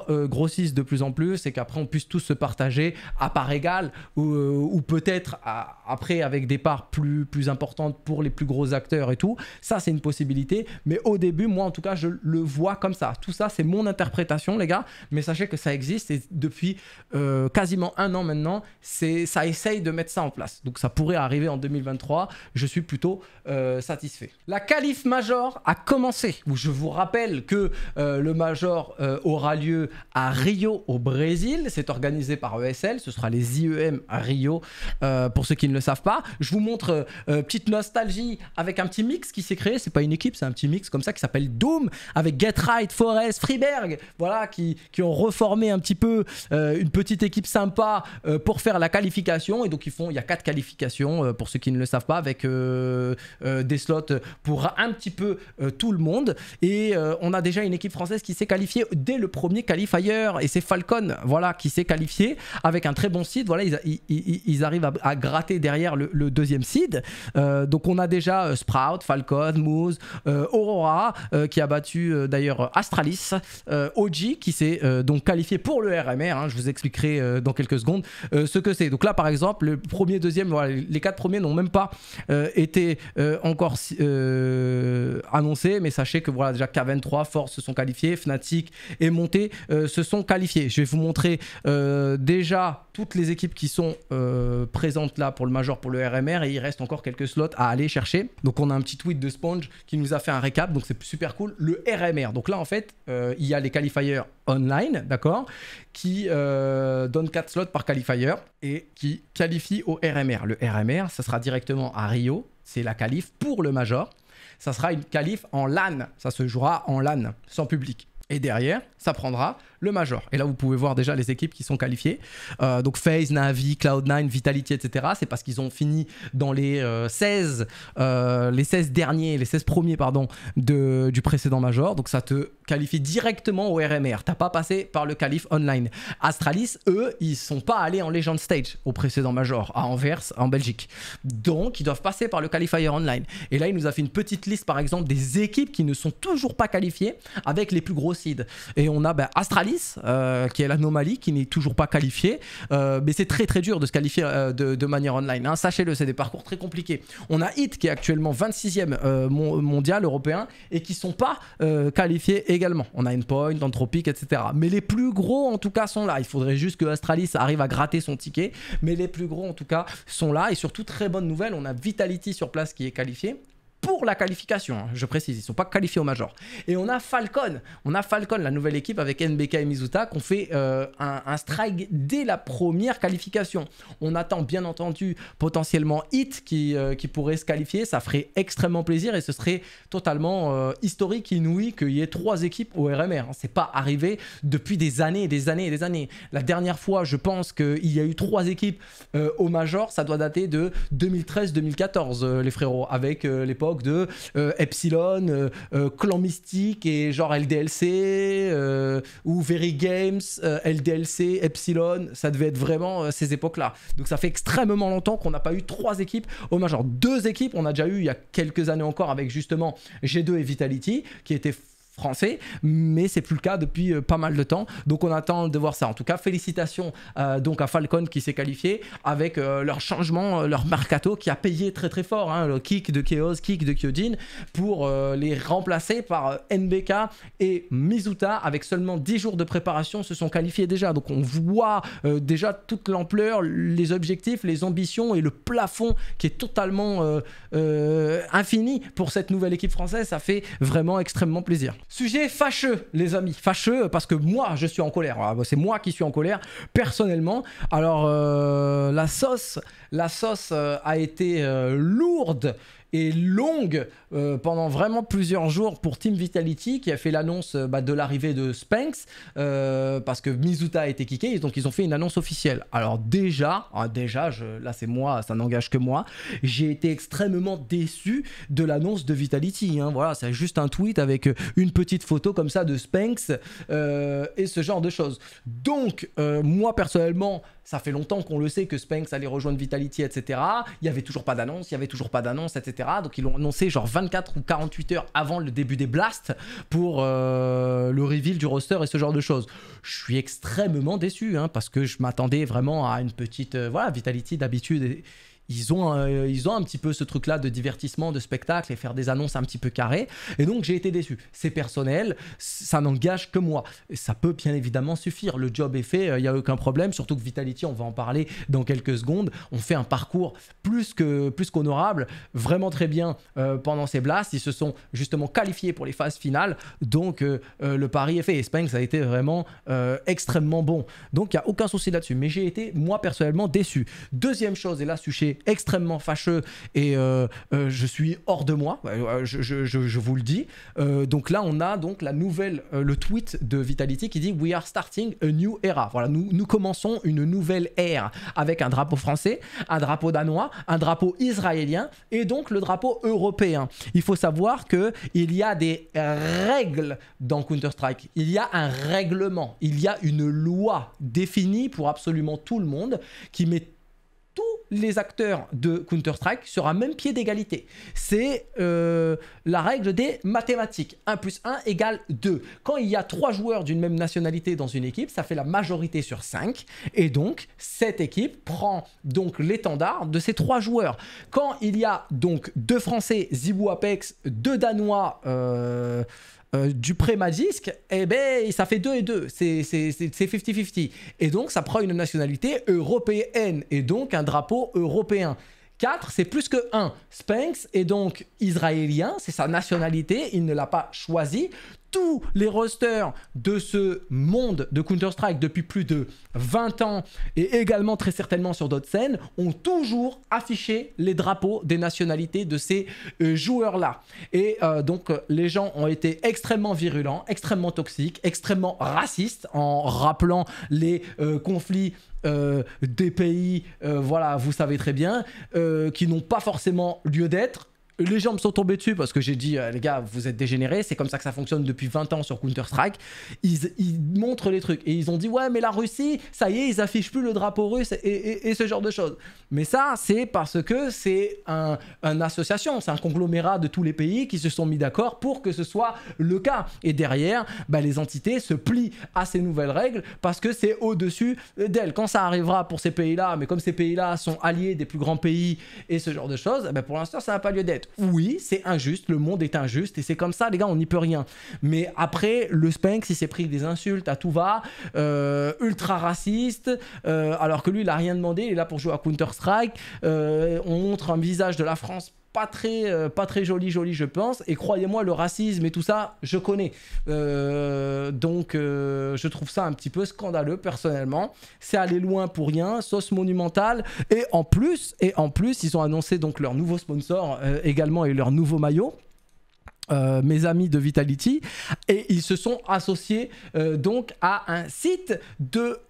euh, grossisse de plus en plus, et qu'après on puisse tous se partager à part égale, ou, euh, peut-être après avec des parts plus, plus importantes pour les plus gros acteurs et tout. Ça, c'est une possibilité, mais au début, moi en tout cas, je le vois comme ça. Tout ça, c'est mon interprétation, les gars, mais sachez que ça existe, et depuis euh, quasiment un an maintenant, ça essaye de mettre ça en place. Donc ça pourrait arriver en 2023, je suis plutôt satisfait. La qualif major a commencé commencer, je vous rappelle que euh, le Major euh, aura lieu à Rio au Brésil. C'est organisé par ESL, ce sera les IEM à Rio euh, pour ceux qui ne le savent pas. Je vous montre petite nostalgie avec un petit mix qui s'est créé. C'est pas une équipe, c'est un petit mix comme ça qui s'appelle Doom avec Get Right, Forest, Freeberg, voilà, qui, qui ont reformé un petit peu une petite équipe sympa pour faire la qualification. Et donc ils font, il y a quatre qualifications pour ceux qui ne le savent pas, avec des slots pour un petit peu tout le monde. Et euh, on a déjà une équipe française qui s'est qualifiée dès le premier qualifier. Et c'est Falcon, voilà, qui s'est qualifié avec un très bon seed. Voilà, ils, arrivent à, gratter derrière le, deuxième seed. Euh, donc on a déjà euh, Sprout, Falcon, Moose, Aurora qui a battu d'ailleurs Astralis, OG qui s'est donc qualifié pour le RMR. hein, je vous expliquerai dans quelques secondes ce que c'est. Donc là par exemple, le premier, deuxième, voilà, les quatre premiers n'ont même pas été encore annoncés, mais sachez que voilà déjà K23, Force se sont qualifiés, Fnatic et Monté euh, se sont qualifiés. Je vais vous montrer euh, déjà toutes les équipes qui sont euh, présentes là pour le Major, pour le RMR, et il reste encore quelques slots à aller chercher. Donc on a un petit tweet de Sponge qui nous a fait un récap, donc c'est super cool. Le RMR, donc là en fait, euh, il y a les qualifiers online, d'accord, qui donnent 4 slots par qualifier et qui qualifient au RMR. Le RMR, ça sera directement à Rio, c'est la qualif pour le Major. Ça sera une qualif en LAN, ça se jouera en LAN, sans public. Et derrière, ça prendra le Major. Et là, vous pouvez voir déjà les équipes qui sont qualifiées. Euh, donc FaZe, Navi, Cloud9, Vitality, etc. C'est parce qu'ils ont fini dans les euh, 16, euh, les 16 derniers, les 16 premiers, pardon, de, du précédent Major. Donc ça te qualifie directement au RMR. T'as pas passé par le qualif online. Astralis, eux, ils sont pas allés en Legend Stage au précédent Major, à Anvers, en Belgique. Donc, ils doivent passer par le qualifier online. Et là, il nous a fait une petite liste, par exemple, des équipes qui ne sont toujours pas qualifiées avec les plus gros Et on a ben, Astralis, euh, qui est l'anomalie, qui n'est toujours pas qualifiée. Euh, mais c'est très très dur de se qualifier euh, de, manière online. hein. Sachez-le, c'est des parcours très compliqués. On a Hit, qui est actuellement 26e euh, mon- mondial européen, et qui sont pas qualifiés également. On a Endpoint, Anthropic, etc. Mais les plus gros, en tout cas, sont là. Il faudrait juste que Astralis arrive à gratter son ticket. Mais les plus gros, en tout cas, sont là. Et surtout, très bonne nouvelle, on a Vitality sur place qui est qualifié pour la qualification, hein, je précise, ils sont pas qualifiés au Major. Et on a Falcon, on a Falcon, la nouvelle équipe avec NBK et Mizuta, qui ont fait euh, un, strike dès la première qualification. On attend bien entendu potentiellement Hit qui, euh, pourrait se qualifier, ça ferait extrêmement plaisir et ce serait totalement euh, historique, inouï qu'il y ait trois équipes au RMR. hein. C'est pas arrivé depuis des années et des années et des années. La dernière fois, je pense qu'il y a eu trois équipes au Major, ça doit dater de 2013-2014, euh, les frérots, avec euh, de euh, Epsilon, euh, euh, Clan Mystique et genre LDLC, ou Very Games, LDLC, Epsilon, ça devait être vraiment ces époques-là. Donc ça fait extrêmement longtemps qu'on n'a pas eu trois équipes au Major. Deux équipes, on a déjà eu il y a quelques années encore avec justement G2 et Vitality, qui étaient français, mais c'est plus le cas depuis euh, pas mal de temps. Donc on attend de voir ça. En tout cas, félicitations euh, donc à Falcon qui s'est qualifié avec euh, leur changement, leur mercato qui a payé très très fort, hein, le kick de Chaos, kick de Kyojin, pour les remplacer par NBK et Mizuta avec seulement 10 jours de préparation se sont qualifiés déjà. Donc on voit déjà toute l'ampleur, les objectifs, les ambitions et le plafond qui est totalement infini pour cette nouvelle équipe française. Ça fait vraiment extrêmement plaisir. Sujet fâcheux, les amis. Fâcheux parce que moi, je suis en colère. Ah, bah, C'est moi qui suis en colère, personnellement. Alors, euh, la sauce, la sauce euh, a été euh, lourde et longue euh, pendant vraiment plusieurs jours pour Team Vitality qui a fait l'annonce bah, de l'arrivée de Spanx parce que Mizuta a été kické et donc ils ont fait une annonce officielle. Alors déjà, ah, déjà, je- là c'est moi, ça n'engage que moi, j'ai été extrêmement déçu de l'annonce de Vitality. hein. Voilà, c'est juste un tweet avec une petite photo comme ça de Spanx et ce genre de choses. Donc moi personnellement, ça fait longtemps qu'on le sait que Spanx allait rejoindre Vitality, etc. Il y avait toujours pas d'annonce, il y avait toujours pas d'annonce, etc. Donc ils l'ont annoncé genre 24 ou 48 heures avant le début des blasts pour euh, le reveal du roster et ce genre de choses. Je suis extrêmement déçu hein, parce que je m'attendais vraiment à une petite. euh, voilà, Vitality d'habitude. Ils ont, euh, ils ont un petit peu ce truc-là de divertissement, de spectacle et faire des annonces un petit peu carrées. Et donc j'ai été déçu. C'est personnel, ça n'engage que moi. Ça peut bien évidemment suffire. Le job est fait, il n'y a aucun problème. Surtout que Vitality, on va en parler dans quelques secondes. On fait un parcours plus que plus qu'honorable, vraiment très bien euh, pendant ces blasts. Ils se sont justement qualifiés pour les phases finales. Donc euh, euh, le pari est fait. Et Spanks a été vraiment extrêmement bon. Donc il n'y a aucun souci là-dessus. Mais j'ai été moi personnellement déçu. Deuxième chose, et là sujet extrêmement fâcheux et je suis hors de moi. Je, je, je, vous le dis. donc là on a donc la nouvelle, le tweet de Vitality qui dit We are starting a new era. Voilà, nous, nous commençons une nouvelle ère avec un drapeau français, un drapeau danois, un drapeau israélien et donc le drapeau européen. Il faut savoir que il y a des règles dans Counter-Strike. Il y a un règlement, il y a une loi définie pour absolument tout le monde qui met les acteurs de Counter-Strike sur un même pied d'égalité. C'est euh, la règle des mathématiques. 1 plus 1 égale 2. Quand il y a trois joueurs d'une même nationalité dans une équipe, ça fait la majorité sur 5. Et donc, cette équipe prend donc l'étendard de ces trois joueurs. Quand il y a donc deux Français, Zibou Apex, deux Danois... Euh, euh, du pré-Madisque, eh ben, ça fait 2 et 2. C'est 50-50. Et donc, ça prend une nationalité européenne et donc un drapeau européen. 4, c'est plus que 1. Spanks est donc israélien, c'est sa nationalité, il ne l'a pas choisi. Tous les rosters de ce monde de Counter-Strike depuis plus de 20 ans et également très certainement sur d'autres scènes ont toujours affiché les drapeaux des nationalités de ces euh, joueurs-là. Et euh, donc les gens ont été extrêmement virulents, extrêmement toxiques, extrêmement racistes en rappelant les euh, conflits des pays, euh, voilà, vous savez très bien, euh, qui n'ont pas forcément lieu d'être les gens me sont tombés dessus parce que j'ai dit, euh, les gars, vous êtes dégénérés, c'est comme ça que ça fonctionne depuis 20 ans sur Counter-Strike. Ils, montrent les trucs et ils ont dit, ouais, mais la Russie, ça y est, ils affichent plus le drapeau russe et, ce genre de choses. Mais ça, c'est parce que c'est un, association, c'est un conglomérat de tous les pays qui se sont mis d'accord pour que ce soit le cas. Et derrière, bah, les entités se plient à ces nouvelles règles parce que c'est au-dessus d'elles. Quand ça arrivera pour ces pays-là, mais comme ces pays-là sont alliés des plus grands pays et ce genre de choses, bah, pour l'instant, ça n'a pas lieu d'être oui, c'est injuste, le monde est injuste et c'est comme ça, les gars, on n'y peut rien. Mais après, le Spanx, il s'est pris des insultes à tout va, euh, ultra raciste, euh, alors que lui, il a rien demandé, il est là pour jouer à Counter-Strike. Euh, on montre un visage de la France pas très, euh, pas très joli, joli, je pense. Et croyez-moi, le racisme et tout ça, je connais. Euh, donc, euh, je trouve ça un petit peu scandaleux, personnellement. C'est aller loin pour rien, sauce monumentale. Et en plus, et en plus, ils ont annoncé donc leur nouveau sponsor également et leur nouveau maillot. mes amis de Vitality et ils se sont associés donc à un site de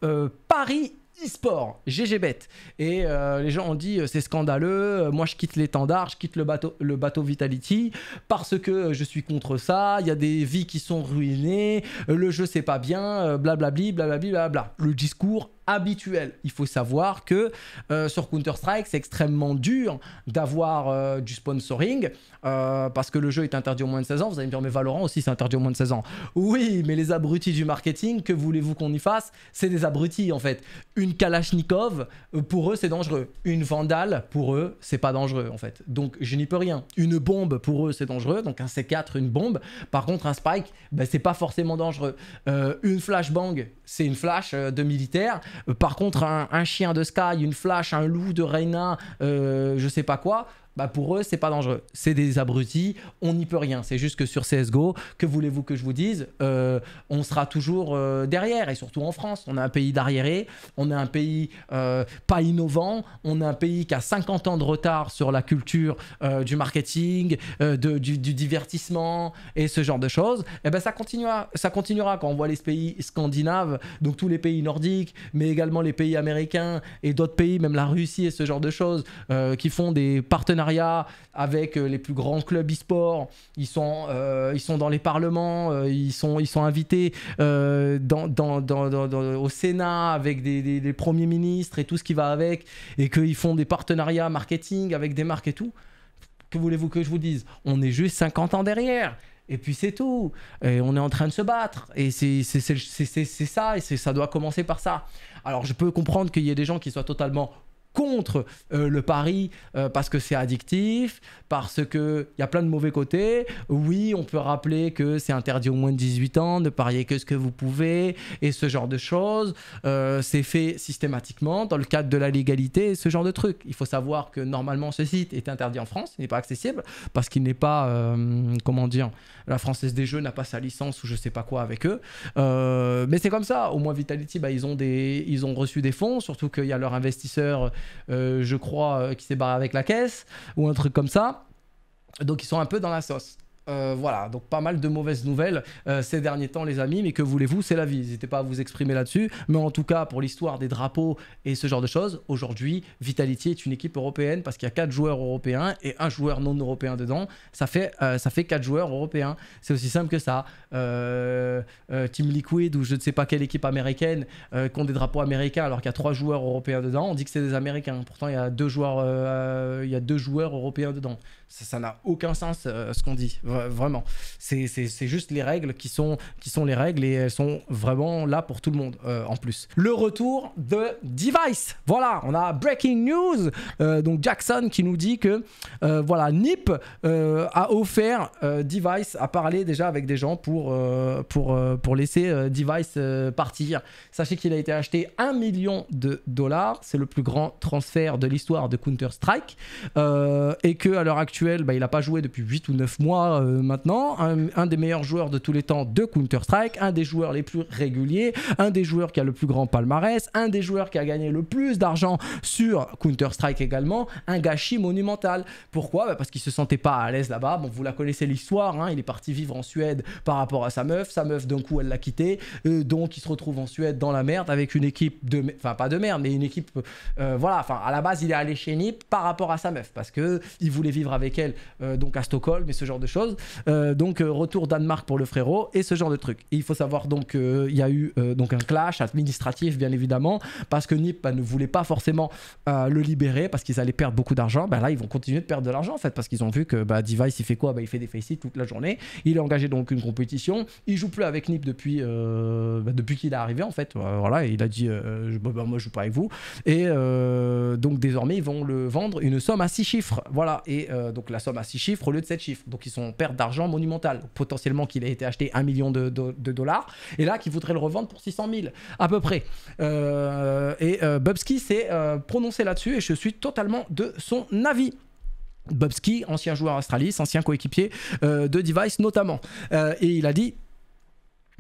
Paris e-sport, GGBet. Et euh, les gens ont dit euh, c'est scandaleux, euh, moi je quitte l'étendard, je quitte le bateau, le bateau Vitality parce que je suis contre ça, il y a des vies qui sont ruinées, le jeu c'est pas bien, blablabli, blablabli, blabla. Le discours habituel. Il faut savoir que euh, sur Counter-Strike, c'est extrêmement dur d'avoir euh, du sponsoring euh, parce que le jeu est interdit au moins de 16 ans. Vous allez me dire, mais Valorant aussi, c'est interdit au moins de 16 ans. Oui, mais les abrutis du marketing, que voulez-vous qu'on y fasse? C'est des abrutis en fait. Une Kalachnikov, pour eux, c'est dangereux. Une Vandal, pour eux, c'est pas dangereux en fait. Donc je n'y peux rien. Une bombe, pour eux, c'est dangereux. Donc un C4, une bombe. Par contre, un Spike, ben, c'est pas forcément dangereux. une flashbang, c'est une flash de militaire. Euh, par contre, un, chien de Sky, une flash, un loup de Reina, euh, je sais pas quoi, bah pour eux, c'est pas dangereux. C'est des abrutis, on n'y peut rien. C'est juste que sur CSGO, que voulez-vous que je vous dise euh, On sera toujours euh, derrière, et surtout en France. On a un pays d'arriéré, on est un pays euh, pas innovant, on est un pays qui a 50 ans de retard sur la culture du marketing, de, du, divertissement et ce genre de choses. Et eh ben ça continuera, ça continuera quand on voit les pays scandinaves, donc tous les pays nordiques, mais également les pays américains et d'autres pays, même la Russie et ce genre de choses, qui font des partenariats avec euh, les plus grands clubs e-sport. Ils sont, euh, ils sont dans les parlements, euh, ils, sont, ils sont invités dans, au Sénat avec des, premiers ministres et tout ce qui va avec, et qu'ils font des partenariats marketing avec des marques et tout. Que voulez-vous que je vous dise? On est juste 50 ans derrière. Et puis c'est tout. Et on est en train de se battre. Et c'est ça, et ça doit commencer par ça. Alors je peux comprendre qu'il y ait des gens qui soient totalement contre euh, le pari euh, parce que c'est addictif, parce qu'il y a plein de mauvais côtés. Oui, on peut rappeler que c'est interdit au moins de 18 ans de parier que ce que vous pouvez et ce genre de choses. Euh, c'est fait systématiquement dans le cadre de la légalité ce genre de trucs. Il faut savoir que normalement ce site est interdit en France, il n'est pas accessible parce qu'il n'est pas, comment dire, la Française des Jeux n'a pas sa licence ou je sais pas quoi avec eux. Mais c'est comme ça. Au moins Vitality, bah, ils, ont des, ils ont reçu des fonds, surtout qu'il y a leur investisseur, je crois, euh, qui s'est barré avec la caisse ou un truc comme ça. Donc ils sont un peu dans la sauce. Euh, voilà, donc pas mal de mauvaises nouvelles euh, ces derniers temps, les amis, mais que voulez-vous, c'est la vie. N'hésitez pas à vous exprimer là-dessus. Mais en tout cas, pour l'histoire des drapeaux et ce genre de choses, aujourd'hui, Vitality est une équipe européenne parce qu'il y a 4 joueurs européens et un joueur non européen dedans. Ça fait, euh, ça fait 4 joueurs européens. C'est aussi simple que ça. Team Liquid ou je ne sais pas quelle équipe américaine qui ont des drapeaux américains alors qu'il y a 3 joueurs européens dedans, on dit que c'est des Américains. Pourtant, il y a deux joueurs, il y a deux joueurs européens dedans. Ça n'a aucun sens euh, ce qu'on dit, Vra- vraiment. C'est- juste les règles qui sont, qui sont les règles et elles sont vraiment là pour tout le monde euh, en plus. Le retour de Device. Voilà, on a breaking news. Euh, donc Jackson qui nous dit que voilà, Nip a offert Device, a parlé déjà avec des gens pour, pour, pour laisser Device partir. Sachez qu'il a été acheté 1 million de dollars. C'est le plus grand transfert de l'histoire de Counter-Strike. Et que à l'heure actuelle, bah, il n'a pas joué depuis 8 ou 9 mois euh, maintenant. Un, des meilleurs joueurs de tous les temps de Counter-Strike, un des joueurs les plus réguliers, un des joueurs qui a le plus grand palmarès, un des joueurs qui a gagné le plus d'argent sur Counter-Strike également, un gâchis monumental. Pourquoi? Bah, Parce qu'il se sentait pas à l'aise là-bas. Bon, vous la connaissez l'histoire, hein, il est parti vivre en Suède par rapport à sa meuf. Sa meuf, d'un coup, elle l'a quitté. Euh, donc, il se retrouve en Suède dans la merde avec une équipe de. Enfin, pas de merde, mais une équipe. euh, voilà, enfin, à la base, il est allé chez Nip par rapport à sa meuf parce que il voulait vivre avec elle euh, donc à Stockholm et ce genre de choses. Euh, donc, euh, retour Danemark pour le frérot et ce genre de trucs. Et il faut savoir donc qu'il y a eu donc un clash administratif, bien évidemment, parce que Nip bah, ne voulait pas forcément le libérer parce qu'ils allaient perdre beaucoup d'argent. Bah, là, ils vont continuer de perdre de l'argent en fait parce qu'ils ont vu que bah, Device il fait quoi? Bah, Il fait des faces toute la journée. Il est engagé donc une compétition. Il joue plus avec Nip depuis, bah, depuis qu'il est arrivé en fait. Voilà, il a dit euh, bah, moi je joue pas avec vous. Et donc désormais ils vont le vendre une somme à 6 chiffres. Voilà, et euh, donc la somme à 6 chiffres au lieu de 7 chiffres. Donc ils sont en perte d'argent monumentale. Potentiellement qu'il a été acheté 1 million de, dollars et là qu'ils voudraient le revendre pour 600 000 à peu près. Euh, et euh, Bubsky s'est euh, prononcé là-dessus et je suis totalement de son avis. Bubsky, ancien joueur Astralis, ancien coéquipier euh, de Device notamment. Et il a dit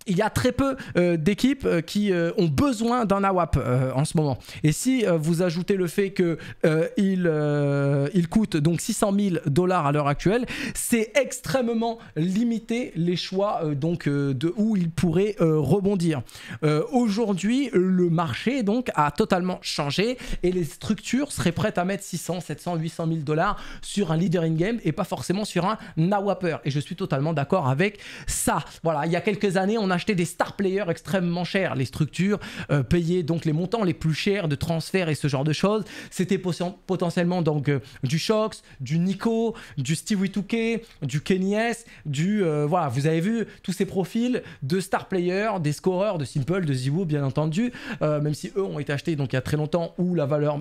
il y a très peu euh, d'équipes euh, qui euh, ont besoin d'un AWAP en ce moment. Et si vous ajoutez le fait euh, il, coûte donc 600 000 dollars à l'heure actuelle, c'est extrêmement limité les choix donc de où il pourrait rebondir. Aujourd'hui, le marché donc a totalement changé et les structures seraient prêtes à mettre 600, 700, 800 000 dollars sur un leader in game et pas forcément sur un AWAPer. Et je suis totalement d'accord avec ça. Voilà, il y a quelques années, on achetait des star players extrêmement chers. Les structures euh, payaient donc les montants les plus chers de transfert et ce genre de choses. C'était poten- potentiellement donc euh, du Shox, du Nico, du Stewie 2K, du Kenny S, du euh, voilà, vous avez vu tous ces profils de star players, des scoreurs de Simple, de Ziwoo bien entendu, euh, même si eux ont été achetés donc il y a très longtemps où la valeur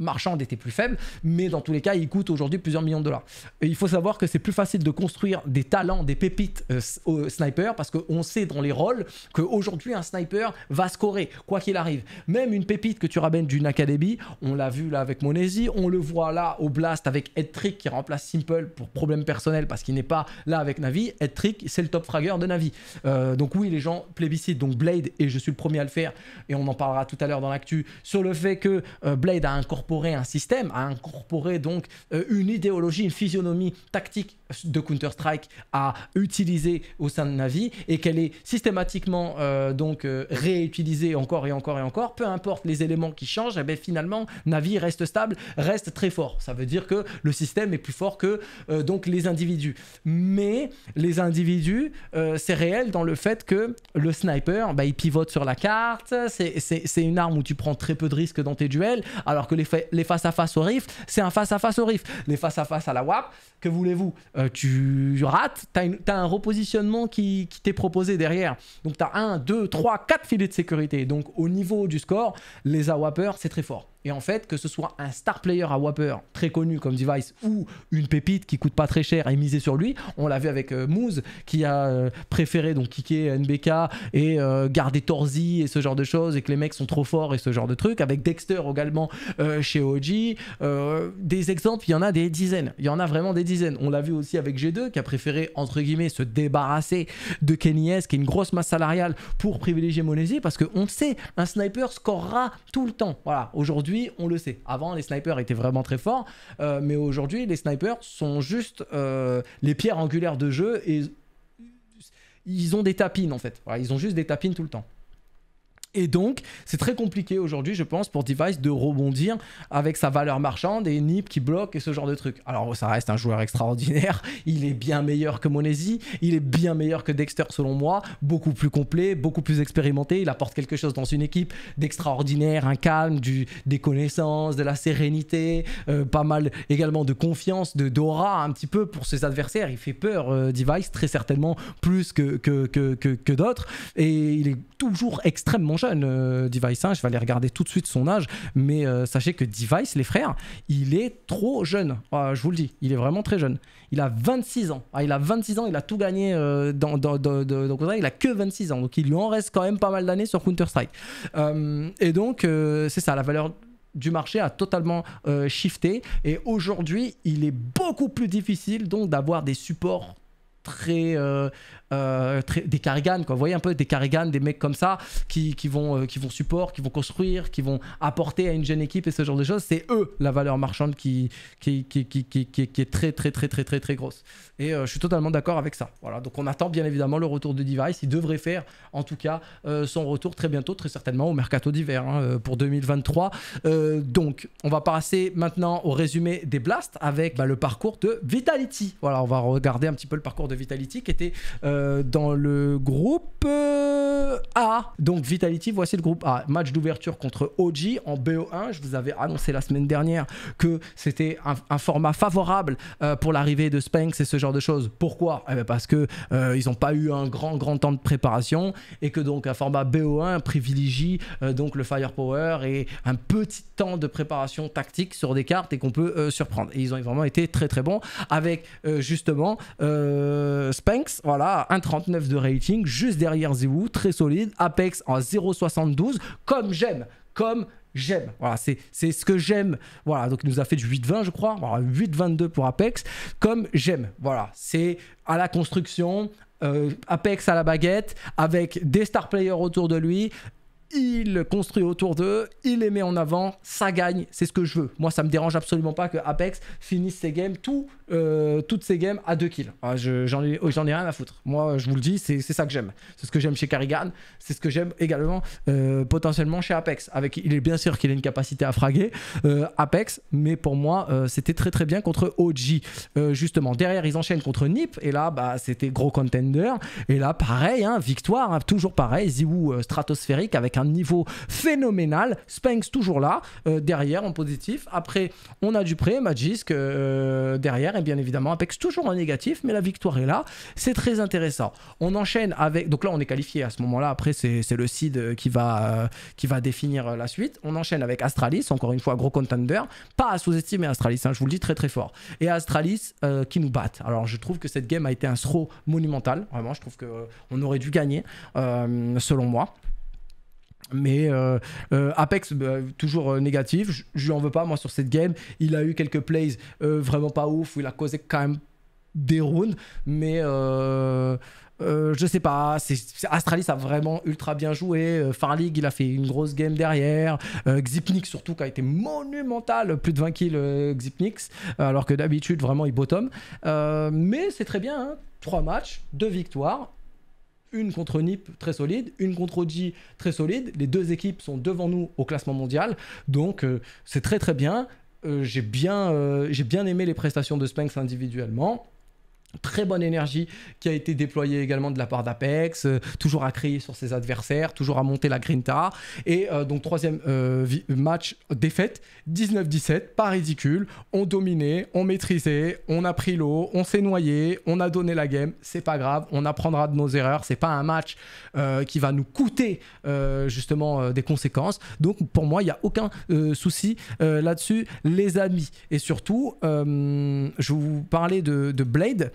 marchande était plus faible, mais dans tous les cas, il coûte aujourd'hui plusieurs millions de dollars. Il faut savoir que c'est plus facile de construire des talents, des pépites euh, au sniper, parce qu'on sait dans les rôles qu'aujourd'hui, un sniper va scorer, quoi qu'il arrive. Même une pépite que tu ramènes d'une académie, on l'a vu là avec Monesi, on le voit là au Blast avec Edtrick qui remplace Simple pour problème personnel parce qu'il n'est pas là avec Navi. Edtrick, c'est le top fragger de Navi. Euh, donc oui, les gens plébiscitent donc Blade, et je suis le premier à le faire, et on en parlera tout à l'heure dans l'actu, sur le fait que euh, Blade a incorporé un système, a incorporé donc euh, une idéologie, une physionomie tactique de Counter-Strike à utiliser au sein de Navi et qu'elle est systématiquement euh, donc euh, réutilisée encore et encore et encore, peu importe les éléments qui changent, et bien finalement Navi reste stable, reste très fort. Ça veut dire que le système est plus fort que donc les individus. Mais les individus, c'est réel dans le fait que le sniper, bah, il pivote sur la carte, c'est une arme où tu prends très peu de risques dans tes duels, alors que les, les face-à-face au riff, c'est un face-à-face au riff. Les face-à-face à la WAP, que voulez-vous? Euh, Tu rates, tu as, un repositionnement qui, qui t'est proposé derrière. Donc tu as 1, 2, 3, 4 filets de sécurité. Donc au niveau du score, les AWAPers, c'est très fort. Et en fait, que ce soit un star player à Whopper, très connu comme Device, ou une pépite qui coûte pas très cher et miser sur lui, on l'a vu avec euh, Moose, qui a euh, préféré donc kicker NBK et euh, garder Torzi et ce genre de choses, et que les mecs sont trop forts et ce genre de trucs. Avec Dexter également euh, chez OG. Des exemples, il y en a des dizaines. Il y en a vraiment des dizaines. On l'a vu aussi avec G2, qui a préféré, entre guillemets, se débarrasser de Kenny S, qui est une grosse masse salariale, pour privilégier Monesi, parce qu'on sait, un sniper scorera tout le temps. Voilà, aujourd'hui, on le sait. Avant, les snipers étaient vraiment très forts, euh, mais aujourd'hui, les snipers sont juste euh, les pierres angulaires de jeu et ils ont des tapines en fait. Ils ont juste des tapines tout le temps. Et donc, c'est très compliqué aujourd'hui, je pense, pour Device de rebondir avec sa valeur marchande et Nip qui bloque et ce genre de trucs. Alors, ça reste un joueur extraordinaire. Il est bien meilleur que Monesi. Il est bien meilleur que Dexter, selon moi. Beaucoup plus complet, beaucoup plus expérimenté. Il apporte quelque chose dans une équipe d'extraordinaire, un calme, des connaissances, de la sérénité, euh, pas mal également de confiance, de d'aura un petit peu pour ses adversaires. Il fait peur, euh, Device, très certainement plus que, que, que, que, que d'autres. Et il est toujours extrêmement euh, Device. hein. Je vais aller regarder tout de suite son âge. Mais euh, sachez que Device, les frères, il est trop jeune. Ah, je vous le dis, il est vraiment très jeune. Il a 26 ans. Ah, il a 26 ans, il a tout gagné euh, dans, dans, dans. Il a que 26 ans. Donc il lui en reste quand même pas mal d'années sur Counter-Strike. Et donc, c'est ça, la valeur du marché a totalement euh, shifté. Et aujourd'hui, il est beaucoup plus difficile donc d'avoir des supports très, euh, des Carrigan quoi. Vous voyez un peu des des mecs comme ça qui, vont euh, qui vont support qui vont construire qui vont apporter à une jeune équipe et ce genre de choses. C'est eux la valeur marchande qui qui, qui, qui, est très très très très très très grosse. Et euh, je suis totalement d'accord avec ça. Voilà. Donc on attend bien évidemment le retour de Device. Il devrait faire en tout cas euh, son retour très bientôt très certainement au mercato d'hiver hein, pour 2023 Euh, donc on va passer maintenant au résumé des blasts avec bah, le parcours de Vitality. Voilà on va regarder un petit peu le parcours de Vitality qui était dans le groupe euh, A. Donc Vitality, voici le groupe A. Match d'ouverture contre OG en BO1. Je vous avais annoncé la semaine dernière que c'était un, format favorable euh, pour l'arrivée de Spanx et ce genre de choses. Pourquoi? Eh ben Parce que euh, ils n'ont pas eu un grand grand temps de préparation et que donc un format BO1 privilégie euh, donc le firepower et un petit temps de préparation tactique sur des cartes et qu'on peut euh, surprendre. Et ils ont vraiment été très très bons avec euh, justement euh, Spanx, voilà, 1,39 de rating, juste derrière Ziwu, très solide. Apex en 0,72, comme j'aime, comme j'aime. Voilà, c'est c'est ce que j'aime. Voilà, donc il nous a fait du 8,20, je crois. Voilà, 8,22 pour Apex, comme j'aime. Voilà, c'est à la construction. euh, Apex à la baguette avec des star players autour de lui il construit autour d'eux, il les met en avant, ça gagne, c'est ce que je veux. Moi, ça me dérange absolument pas que Apex finisse ses games, tout, euh, toutes ses games à 2 kills. Ah, je- J'en ai, j'en ai rien à foutre. Moi, je vous le dis, c'est ça que j'aime. C'est ce que j'aime chez Carrigan, c'est ce que j'aime également euh, potentiellement chez Apex. Avec, il est bien sûr qu'il a une capacité à fraguer euh, Apex, mais pour moi, c'était très très bien contre OG. Justement, derrière, ils enchaînent contre Nip, et là, bah, c'était gros contender. Et là, pareil, hein, victoire, hein, toujours pareil, euh, stratosphérique avec un niveau phénoménal. Spanx toujours là, euh, derrière en positif. Après, on a Dupré, Magisk euh, derrière, et bien évidemment Apex toujours en négatif, mais la victoire est là. C'est très intéressant. On enchaîne avec. Donc là, on est qualifié à ce moment-là. Après, c'est le seed qui va, euh, qui va définir la suite. On enchaîne avec Astralis, encore une fois, gros contender. Pas à sous-estimer Astralis, hein, je vous le dis très très fort. Et Astralis qui nous battent. Alors, je trouve que cette game a été un throw monumental. Vraiment, je trouve qu'on aurait dû gagner, selon moi. Mais euh, euh, Apex, bah, toujours euh, négatif. Je- lui en veux pas, moi, sur cette game. Il a eu quelques plays vraiment pas ouf où il a causé quand même des rounds. Mais je sais pas. Astralis a vraiment ultra bien joué. Farlig, il a fait une grosse game derrière. Xipnix, surtout, qui a été monumental. Plus de 20 kills, Xipnix. Alors que d'habitude, vraiment, il bottom. Mais c'est très bien. Hein. Trois matchs, deux victoires une contre Nip très solide, une contre OG très solide. Les deux équipes sont devant nous au classement mondial, donc euh, c'est très très bien. Euh, j'ai bien, euh, j'ai bien aimé les prestations de Spanx individuellement. Très bonne énergie qui a été déployée également de la part d'Apex, euh, toujours à crier sur ses adversaires, toujours à monter la grinta. Et euh, donc troisième euh, match défaite, 19-17, pas ridicule. On dominait, on maîtrisait, on a pris l'eau, on s'est noyé, on a donné la game. C'est pas grave, on apprendra de nos erreurs. C'est pas un match qui va nous coûter justement des conséquences. Donc pour moi, il n'y a aucun souci là-dessus, les amis. Et surtout, je vous parlais de, de Blade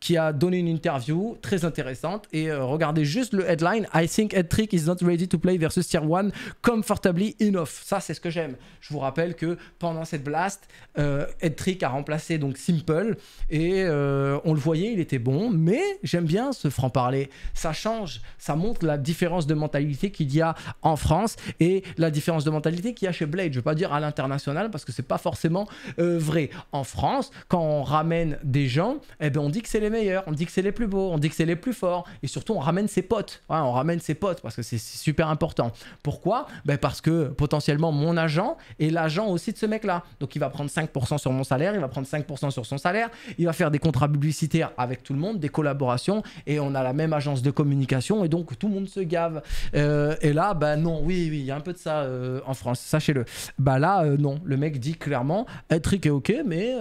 qui a donné une interview très intéressante. Et euh, regardez juste le headline I think Edtrick is not ready to play versus Tier 1 comfortably enough. Ça, c'est ce que j'aime. Je vous rappelle que pendant cette blast, euh, Edtrick a remplacé donc Simple et euh, on le voyait, il était bon. Mais j'aime bien ce franc-parler. Ça change, ça montre la différence de mentalité qu'il y a en France et la différence de mentalité qu'il y a chez Blade. Je veux pas dire à l'international parce que c'est pas forcément euh, vrai. En France, quand on ramène des gens, eh ben on dit que c'est les meilleurs, on dit que c'est les plus beaux, on dit que c'est les plus forts et surtout on ramène ses potes. Ouais, on ramène ses potes parce que c'est super important. Pourquoi? Ben Parce que potentiellement mon agent est l'agent aussi de ce mec-là. Donc il va prendre 5% sur mon salaire, il va prendre 5% sur son salaire, il va faire des contrats publicitaires avec tout le monde, des collaborations et on a la même agence de communication et donc tout le monde se gave. Euh, et là, ben non, oui, oui, il y a un peu de ça euh, en France, sachez-le. Bah là, euh, non, le mec dit clairement, Edric est ok, mais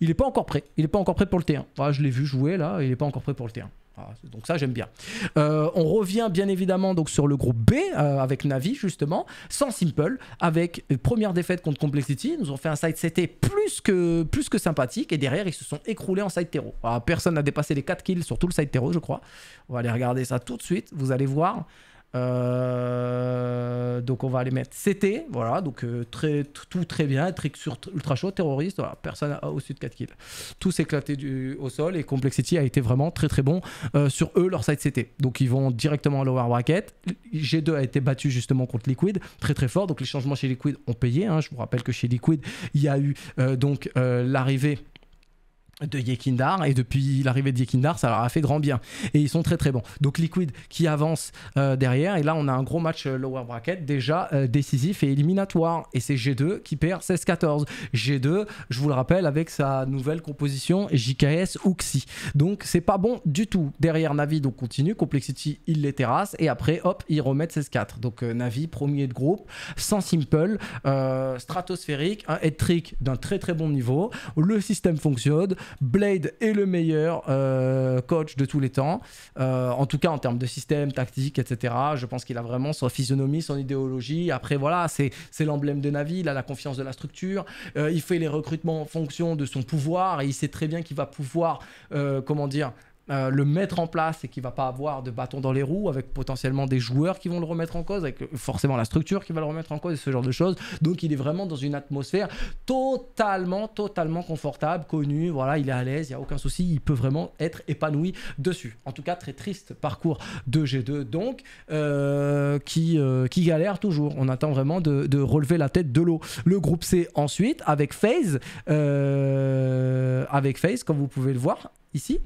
il n'est pas encore prêt. Il n'est pas encore prêt pour le T1. Voilà, je l'ai vu jouer là, il n'est pas encore prêt pour le T1. Voilà, donc ça j'aime bien. Euh, on revient bien évidemment donc sur le groupe B euh, avec Navi justement, sans Simple, avec une première défaite contre Complexity. Ils nous ont fait un side CT plus que, plus que sympathique et derrière ils se sont écroulés en side terreau. Voilà, personne n'a dépassé les 4 kills sur tout le side terreau je crois. On va aller regarder ça tout de suite, vous allez voir. Euh, donc on va aller mettre CT, voilà, donc euh, très, tout très bien, trick sur ultra chaud, terroriste, voilà, personne au-dessus de 4 kills. Tous éclatés du, au sol et Complexity a été vraiment très très bon euh, sur eux, leur side CT. Donc ils vont directement en lower bracket. G2 a été battu justement contre Liquid, très très fort, donc les changements chez Liquid ont payé. hein. Je vous rappelle que chez Liquid, il y a eu donc l'arrivée de Yekindar et depuis l'arrivée de Yekindar ça leur a fait grand bien. Et ils sont très très bons. Donc Liquid qui avance euh, derrière et là on a un gros match euh, lower bracket déjà euh, décisif et éliminatoire. Et c'est G2 qui perd 16-14 G2 je vous le rappelle avec sa nouvelle composition JKS Uxi. Donc c'est pas bon du tout. Derrière Navi donc continue. Complexity il les terrasse. Et après hop ils remettent 16-4 donc Navi premier de groupe sans simple stratosphérique un head trick d'un très très bon niveau. Le système fonctionne Blade est le meilleur euh, coach de tous les temps, Euh, en tout cas en termes de système, tactique, etc. Je pense qu'il a vraiment son physionomie, son idéologie. Après, voilà, c'est l'emblème de Navi, il a la confiance de la structure, Euh, il fait les recrutements en fonction de son pouvoir et il sait très bien qu'il va pouvoir, comment dire, euh, le mettre en place et qu'il va pas avoir de bâton dans les roues avec potentiellement des joueurs qui vont le remettre en cause, avec euh, forcément la structure qui va le remettre en cause et ce genre de choses. Donc il est vraiment dans une atmosphère totalement, totalement confortable, connu. Voilà, il est à l'aise, il y a aucun souci, il peut vraiment être épanoui dessus. En tout cas, très triste parcours de G2 donc euh, qui qui galère toujours. On attend vraiment de, de relever la tête de l'eau. Le groupe C ensuite avec FaZe, avec FaZe comme vous pouvez le voir ici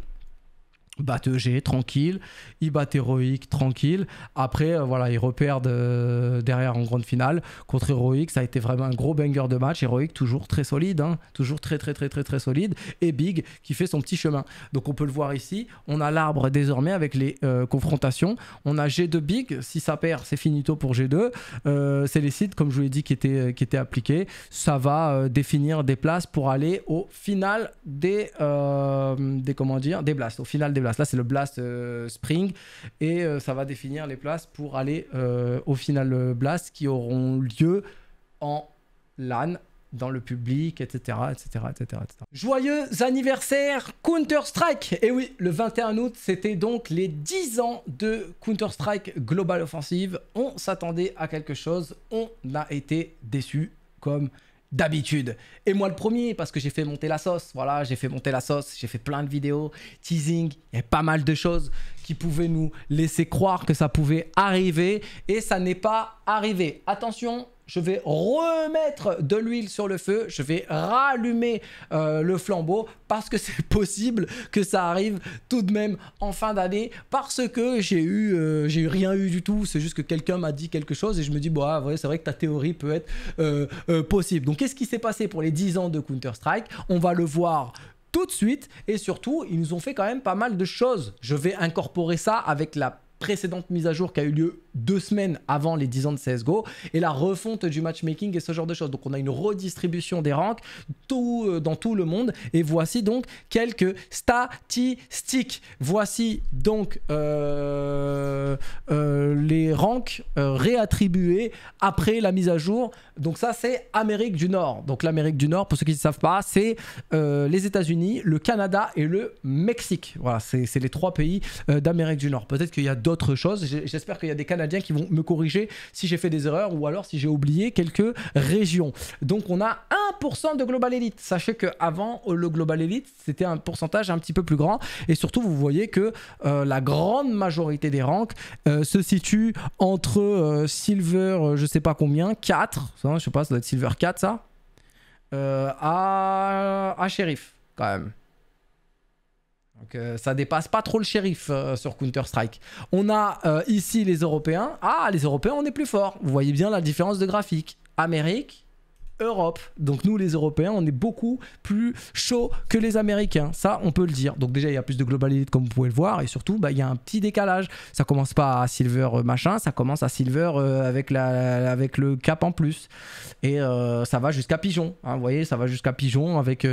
battent EG tranquille, ils battent Heroic tranquille. Après, euh, voilà, ils reperdent euh, derrière en grande finale contre Heroic. Ça a été vraiment un gros banger de match. Heroic toujours très solide, hein, toujours très très très très très solide. Et Big qui fait son petit chemin. Donc on peut le voir ici. On a l'arbre désormais avec les euh, confrontations. On a G2 Big. Si ça perd, c'est finito pour G2. Euh, c'est les sites, comme je vous l'ai dit, qui étaient, qui étaient appliqués. Ça va définir des places pour aller au final des, des comment dire, des. Au final des blasts. Là, c'est le blast euh, spring et euh, ça va définir les places pour aller euh, au final blast qui auront lieu en LAN dans le public, etc., etc., etc., etc. Joyeux anniversaire Counter-Strike Et oui, le 21 août, c'était donc les 10 ans de Counter-Strike Global Offensive. On s'attendait à quelque chose, on a été déçus comme d'habitude. Et moi le premier, parce que j'ai fait monter la sauce. Voilà, j'ai fait monter la sauce, j'ai fait plein de vidéos, teasing, il y a pas mal de choses qui pouvaient nous laisser croire que ça pouvait arriver, et ça n'est pas arrivé. Attention, je vais remettre de l'huile sur le feu, je vais rallumer euh, le flambeau parce que [laughs] c'est possible que ça arrive tout de même en fin d'année parce que j'ai eu, euh, j'ai rien eu du tout. C'est juste que quelqu'un m'a dit quelque chose et je me dis, bon, ah, c'est vrai que ta théorie peut être euh, possible. Donc, qu'est-ce qui s'est passé pour les 10 ans de Counter-Strike On va le voir tout de suite. Et surtout, ils nous ont fait quand même pas mal de choses. Je vais incorporer ça avec la précédente mise à jour qui a eu lieu deux semaines avant les 10 ans de CSGO et la refonte du matchmaking et ce genre de choses. Donc on a une redistribution des ranks tout, euh, dans tout le monde et voici donc quelques statistiques. Voici donc euh, euh, les ranks réattribués après la mise à jour. Donc ça c'est Amérique du Nord. Donc l'Amérique du Nord, pour ceux qui ne savent pas, c'est les États-Unis, le Canada et le Mexique. Voilà, c'est les trois pays d'Amérique du Nord. Peut-être qu'il y a d'autres choses. J'espère qu'il y a des Canadiens qui vont me corriger si j'ai fait des erreurs ou alors si j'ai oublié quelques régions. Donc on a 1% de Global Elite. Sachez qu'avant, le Global Elite, c'était un pourcentage un petit peu plus grand. Et surtout, vous voyez que euh, la grande majorité des ranks euh, se situe entre euh, Silver, je sais pas combien, 4, ça, je sais pas, ça doit être Silver 4 ça, à, à Sheriff quand même. Donc euh, ça dépasse pas trop le shérif euh, sur Counter-Strike. On a euh, ici les Européens. Ah, les Européens, on est plus fort. Vous voyez bien la différence de graphique. Amérique, Europe. Donc nous, les Européens, on est beaucoup plus chaud que les Américains. Ça, on peut le dire. Donc déjà, il y a plus de globalité comme vous pouvez le voir. Et surtout, bah, il y a un petit décalage. Ça commence pas à silver machin, ça commence à silver avec, la, avec le cap en plus. Et ça va jusqu'à pigeon. Hein. vous voyez, ça va jusqu'à pigeon avec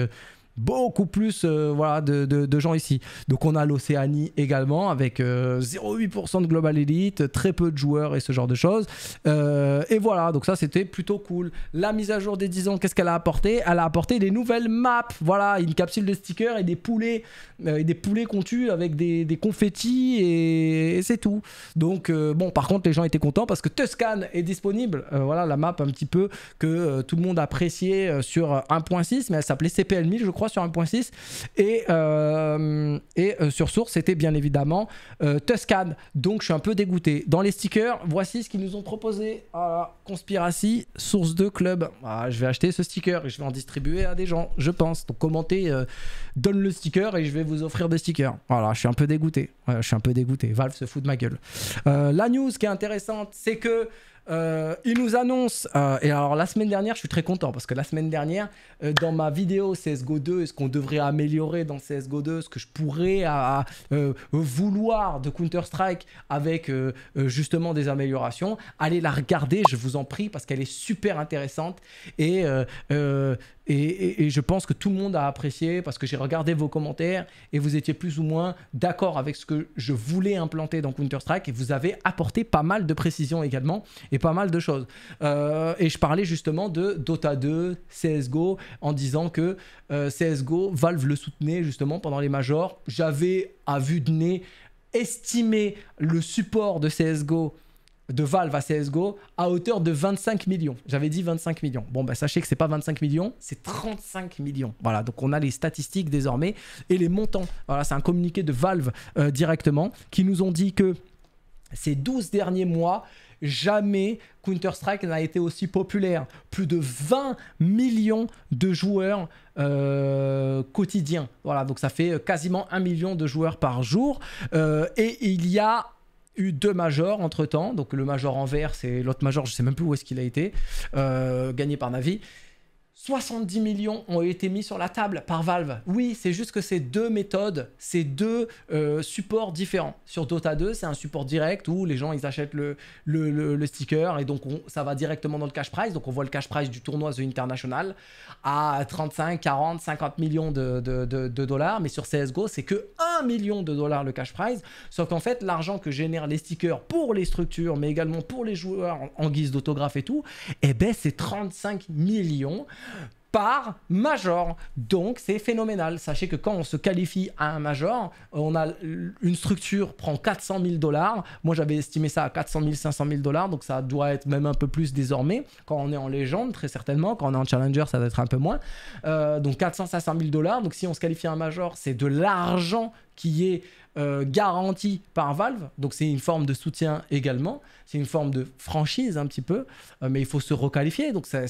beaucoup plus euh, voilà, de, de, gens ici. Donc on a l'Océanie également avec 0,8% euh, de Global Elite, très peu de joueurs et ce genre de choses. Euh, et voilà, donc ça c'était plutôt cool. La mise à jour des 10 ans, qu'est-ce qu'elle a apporté? Elle a apporté des nouvelles maps, voilà, une capsule de stickers et des poulets, et des poulets qu'on tue avec des, des confettis et, c'est tout. Donc bon, par contre les gens étaient contents parce que Tuscan est disponible. voilà la map un petit peu que tout le monde appréciait sur 1.6, mais elle s'appelait CPL 1000 je crois sur 1.6 et, euh, et euh, sur Source c'était bien évidemment euh, Tuscan donc je suis un peu dégoûté. Dans les stickers voici ce qu'ils nous ont proposé à Conspiracy Source 2 Club. Ah, je vais acheter ce sticker et je vais en distribuer à des gens je pense. Donc commentez donne le sticker et je vais vous offrir des stickers. Voilà je suis un peu dégoûté. Je suis un peu dégoûté. Valve se fout de ma gueule. La news qui est intéressante c'est que euh, il nous annonce, euh, et alors la semaine dernière, je suis très content parce que la semaine dernière, euh, dans ma vidéo CSGO 2, est ce qu'on devrait améliorer dans CSGO 2, ce que je pourrais vouloir de Counter-Strike avec justement des améliorations, allez la regarder, je vous en prie, parce qu'elle est super intéressante. Et, et, je pense que tout le monde a apprécié parce que j'ai regardé vos commentaires et vous étiez plus ou moins d'accord avec ce que je voulais implanter dans Counter-Strike et vous avez apporté pas mal de précisions également et pas mal de choses. Euh, et je parlais justement de Dota 2, CSGO en disant que euh, CSGO, Valve le soutenait justement pendant les majors. J'avais à vue de nez estimé le support de CSGO de Valve à CSGO à hauteur de 25 millions. J'avais dit 25 millions. Bon, bah, sachez que c'est pas 25 millions, c'est 35 millions. Voilà, donc on a les statistiques désormais et les montants. Voilà, c'est un communiqué de Valve euh, directement qui nous ont dit que ces 12 derniers mois, jamais Counter-Strike n'a été aussi populaire. Plus de 20 millions de joueurs euh, quotidiens. Voilà, donc ça fait quasiment 1 million de joueurs par jour. Euh, et il y a eu deux majors entre temps. Donc le major en vert, c'est l'autre major, je sais même plus où est-ce qu'il a été, euh, gagné par Navi. 70 millions ont été mis sur la table par Valve. Oui, c'est juste que c'est deux méthodes, c'est deux euh, supports différents. Sur Dota 2, c'est un support direct où les gens ils achètent le, le, sticker et donc ça va directement dans le cash prize. Donc on voit le cash prize du tournoi The International à 35, 40, 50 millions de, de dollars. Mais sur CSGO, c'est que 1 million de dollars le cash prize. Sauf qu'en fait, l'argent que génèrent les stickers pour les structures, mais également pour les joueurs en, guise d'autographe et tout, eh ben c'est 35 millions par major. Donc c'est phénoménal. Sachez que quand on se qualifie à un major, on a une structure prend 400 000 dollars. Moi j'avais estimé ça à 400 000, 500 000 dollars, donc ça doit être même un peu plus désormais. Quand on est en légende, très certainement. Quand on est en challenger, ça doit être un peu moins. Euh, donc 400, 500 000 dollars. Donc si on se qualifie à un major, c'est de l'argent qui est euh, garantie par Valve, donc c'est une forme de soutien également, c'est une forme de franchise un petit peu, euh, mais il faut se requalifier. Donc ça,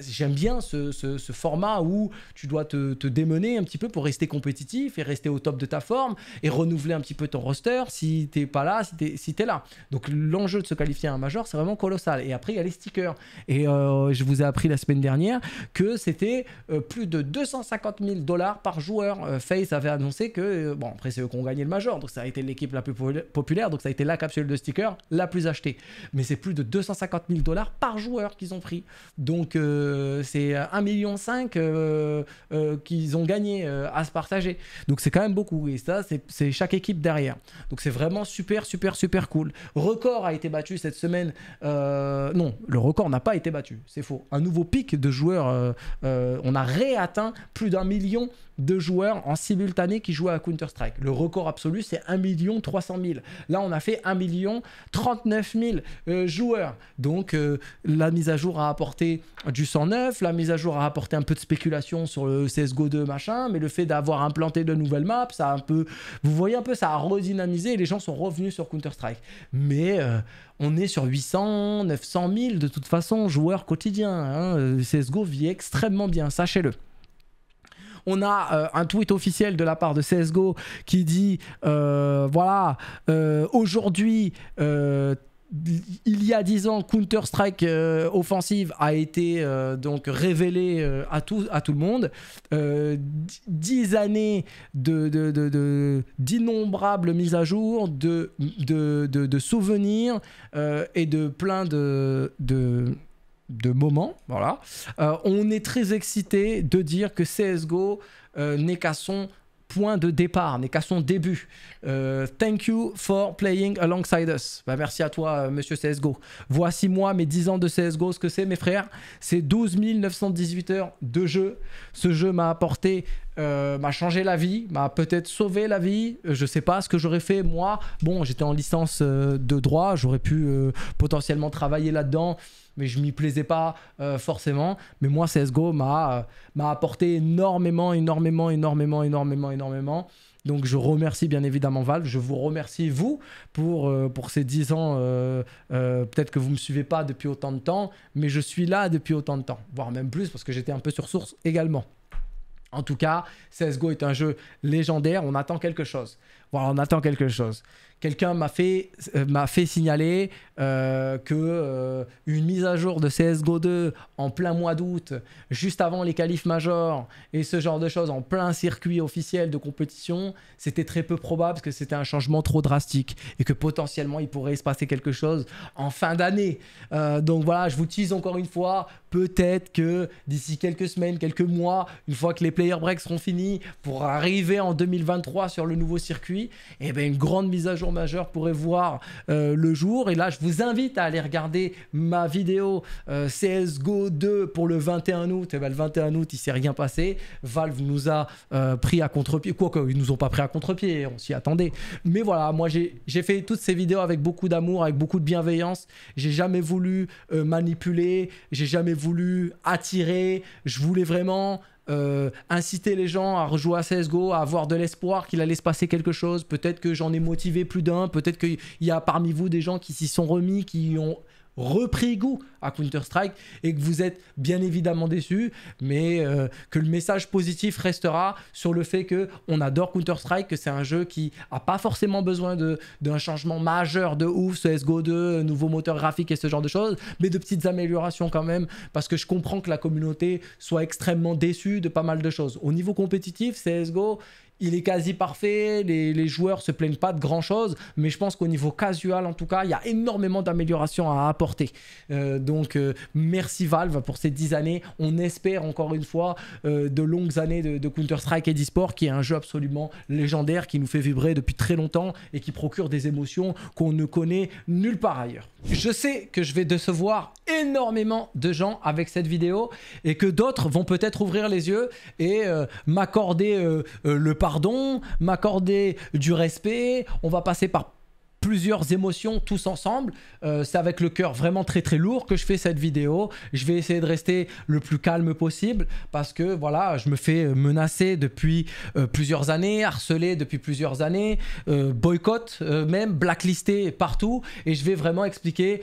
j'aime bien ce, format où tu dois te, démener un petit peu pour rester compétitif et rester au top de ta forme et renouveler un petit peu ton roster si t'es pas là, si t'es t'es là. Donc l'enjeu de se qualifier à un major, c'est vraiment colossal. Et après, il y a les stickers. Et euh, je vous ai appris la semaine dernière que c'était euh, plus de 250 000 dollars par joueur. Face avait annoncé que, euh, bon, après c'est eux qui ont gagné le major, donc ça a été l'équipe la plus popula- populaire, donc ça a été la capsule de stickers la plus achetée. Mais c'est plus de 250 000 dollars par joueur qu'ils ont pris. Donc euh, c'est 1,5 million euh, qu'ils ont gagné à se partager. Donc c'est quand même beaucoup. Et ça, c'est- chaque équipe derrière. Donc c'est vraiment super, super, super cool. Record a été battu cette semaine. Non, le record n'a pas été battu. C'est faux. Un nouveau pic de joueurs. on a réatteint plus d'un million de joueurs en simultané qui jouaient à Counter-Strike. Le record absolu, c'est 1 million 300 000. Là, on a fait 1 million 39 000 euh, joueurs. Donc, euh, la mise à jour a apporté du 109, la mise à jour a apporté un peu de spéculation sur le CSGO 2, machin, mais le fait d'avoir implanté de nouvelles maps, ça a un peu... Vous voyez un peu, ça a redynamisé et les gens sont revenus sur Counter-Strike. Mais... euh, on est sur 800, 900 000 de toute façon, joueurs quotidiens. hein. Euh, CSGO vit extrêmement bien, sachez-le. On a euh, un tweet officiel de la part de CSGO qui dit euh, voilà, euh, aujourd'hui, il y a 10 ans, Counter-Strike Offensive a été donc révélé à, tout, le monde. Euh, 10 années de, de- d'innombrables mises à jour, de, souvenirs et de plein de, de moments. Voilà. Euh, on est très excité de dire que CSGO euh, n'est qu'à son point de départ, n'est qu'à son début. Euh, thank you for playing alongside us. Bah, merci à toi, euh, monsieur CSGO. Voici moi mes 10 ans de CSGO. Ce que c'est, mes frères, c'est 12 918 heures de jeu. Ce jeu m'a apporté, m'a changé la vie, m'a peut-être sauvé la vie. Je sais pas ce que j'aurais fait moi. Bon, j'étais en licence de droit, j'aurais pu potentiellement travailler là-dedans mais je m'y plaisais pas euh, forcément. Mais moi, CSGO m'a euh, m'a apporté énormément, énormément, énormément, énormément, énormément. Donc je remercie bien évidemment Valve, je vous remercie vous pour, euh, pour ces 10 ans. Peut-être que vous me suivez pas depuis autant de temps, mais je suis là depuis autant de temps, voire même plus parce que j'étais un peu sur source également. En tout cas, CSGO est un jeu légendaire, on attend quelque chose. Voilà, on attend quelque chose. Quelqu'un m'a fait, euh, m'a fait signaler euh, que euh, une mise à jour de CSGO 2 en plein mois d'août, juste avant les qualifs majors et ce genre de choses en plein circuit officiel de compétition, c'était très peu probable parce que c'était un changement trop drastique et que potentiellement il pourrait se passer quelque chose en fin d'année. Euh, donc voilà, je vous tease encore une fois, peut-être que d'ici quelques semaines, quelques mois, une fois que les player breaks seront finis, pour arriver en 2023 sur le nouveau circuit, et ben une grande mise à jour majeure pourrait voir euh, le jour. Et là, je vous invite à aller regarder ma vidéo euh, CSGO 2 pour le 21 août. Et ben, le 21 août, il s'est rien passé. Valve nous a euh, pris à contre-pied. Quoique, ils nous ont pas pris à contre-pied, on s'y attendait. Mais voilà, moi j'ai j'ai fait toutes ces vidéos avec beaucoup d'amour, avec beaucoup de bienveillance. J'ai jamais voulu euh, manipuler, j'ai jamais voulu attirer. Je voulais vraiment euh, inciter les gens à rejouer à CSGO, à avoir de l'espoir qu'il allait se passer quelque chose. Peut-être que j'en ai motivé plus d'un, peut-être qu'il y a parmi vous des gens qui s'y sont remis, qui ont repris goût à Counter-Strike et que vous êtes bien évidemment déçus, mais euh, que le message positif restera sur le fait que on adore Counter-Strike, que c'est un jeu qui a pas forcément besoin d'un changement majeur de ouf, CSGO 2, nouveau moteur graphique et ce genre de choses, mais de petites améliorations quand même, parce que je comprends que la communauté soit extrêmement déçue de pas mal de choses. Au niveau compétitif, CSGO, il est quasi parfait, les, les joueurs se plaignent pas de grand chose, mais je pense qu'au niveau casual, en tout cas, il y a énormément d'améliorations à apporter. Euh, donc, euh, merci Valve pour ces 10 années. On espère encore une fois euh, de longues années de, Counter-Strike et d'e-sport, qui est un jeu absolument légendaire, qui nous fait vibrer depuis très longtemps et qui procure des émotions qu'on ne connaît nulle part ailleurs. Je sais que je vais décevoir énormément de gens avec cette vidéo et que d'autres vont peut-être ouvrir les yeux et m'accorder euh, le pardon, m'accorder du respect. On va passer par plusieurs émotions tous ensemble. Euh, c'est avec le cœur vraiment très très lourd que je fais cette vidéo. Je vais essayer de rester le plus calme possible parce que voilà, je me fais menacer depuis euh, plusieurs années, harceler depuis plusieurs années, euh, boycott même, blacklisté partout. Et je vais vraiment expliquer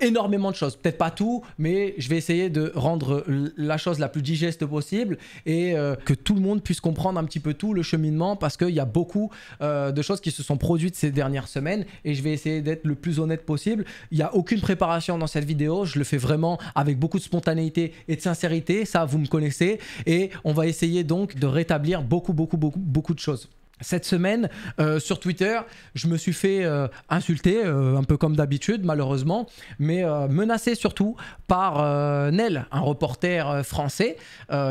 énormément de choses. Peut-être pas tout, mais je vais essayer de rendre la chose la plus digeste possible et que tout le monde puisse comprendre un petit peu tout le cheminement parce qu'il y a beaucoup de choses qui se sont produites ces dernières semaines et je vais essayer d'être le plus honnête possible. Il n'y a aucune préparation dans cette vidéo, je le fais vraiment avec beaucoup de spontanéité et de sincérité, ça vous me connaissez et on va essayer donc de rétablir beaucoup beaucoup beaucoup beaucoup de choses. Cette semaine, euh, sur Twitter, je me suis fait euh, insulter, euh, un peu comme d'habitude, malheureusement, mais menacé surtout par Nel, un reporter français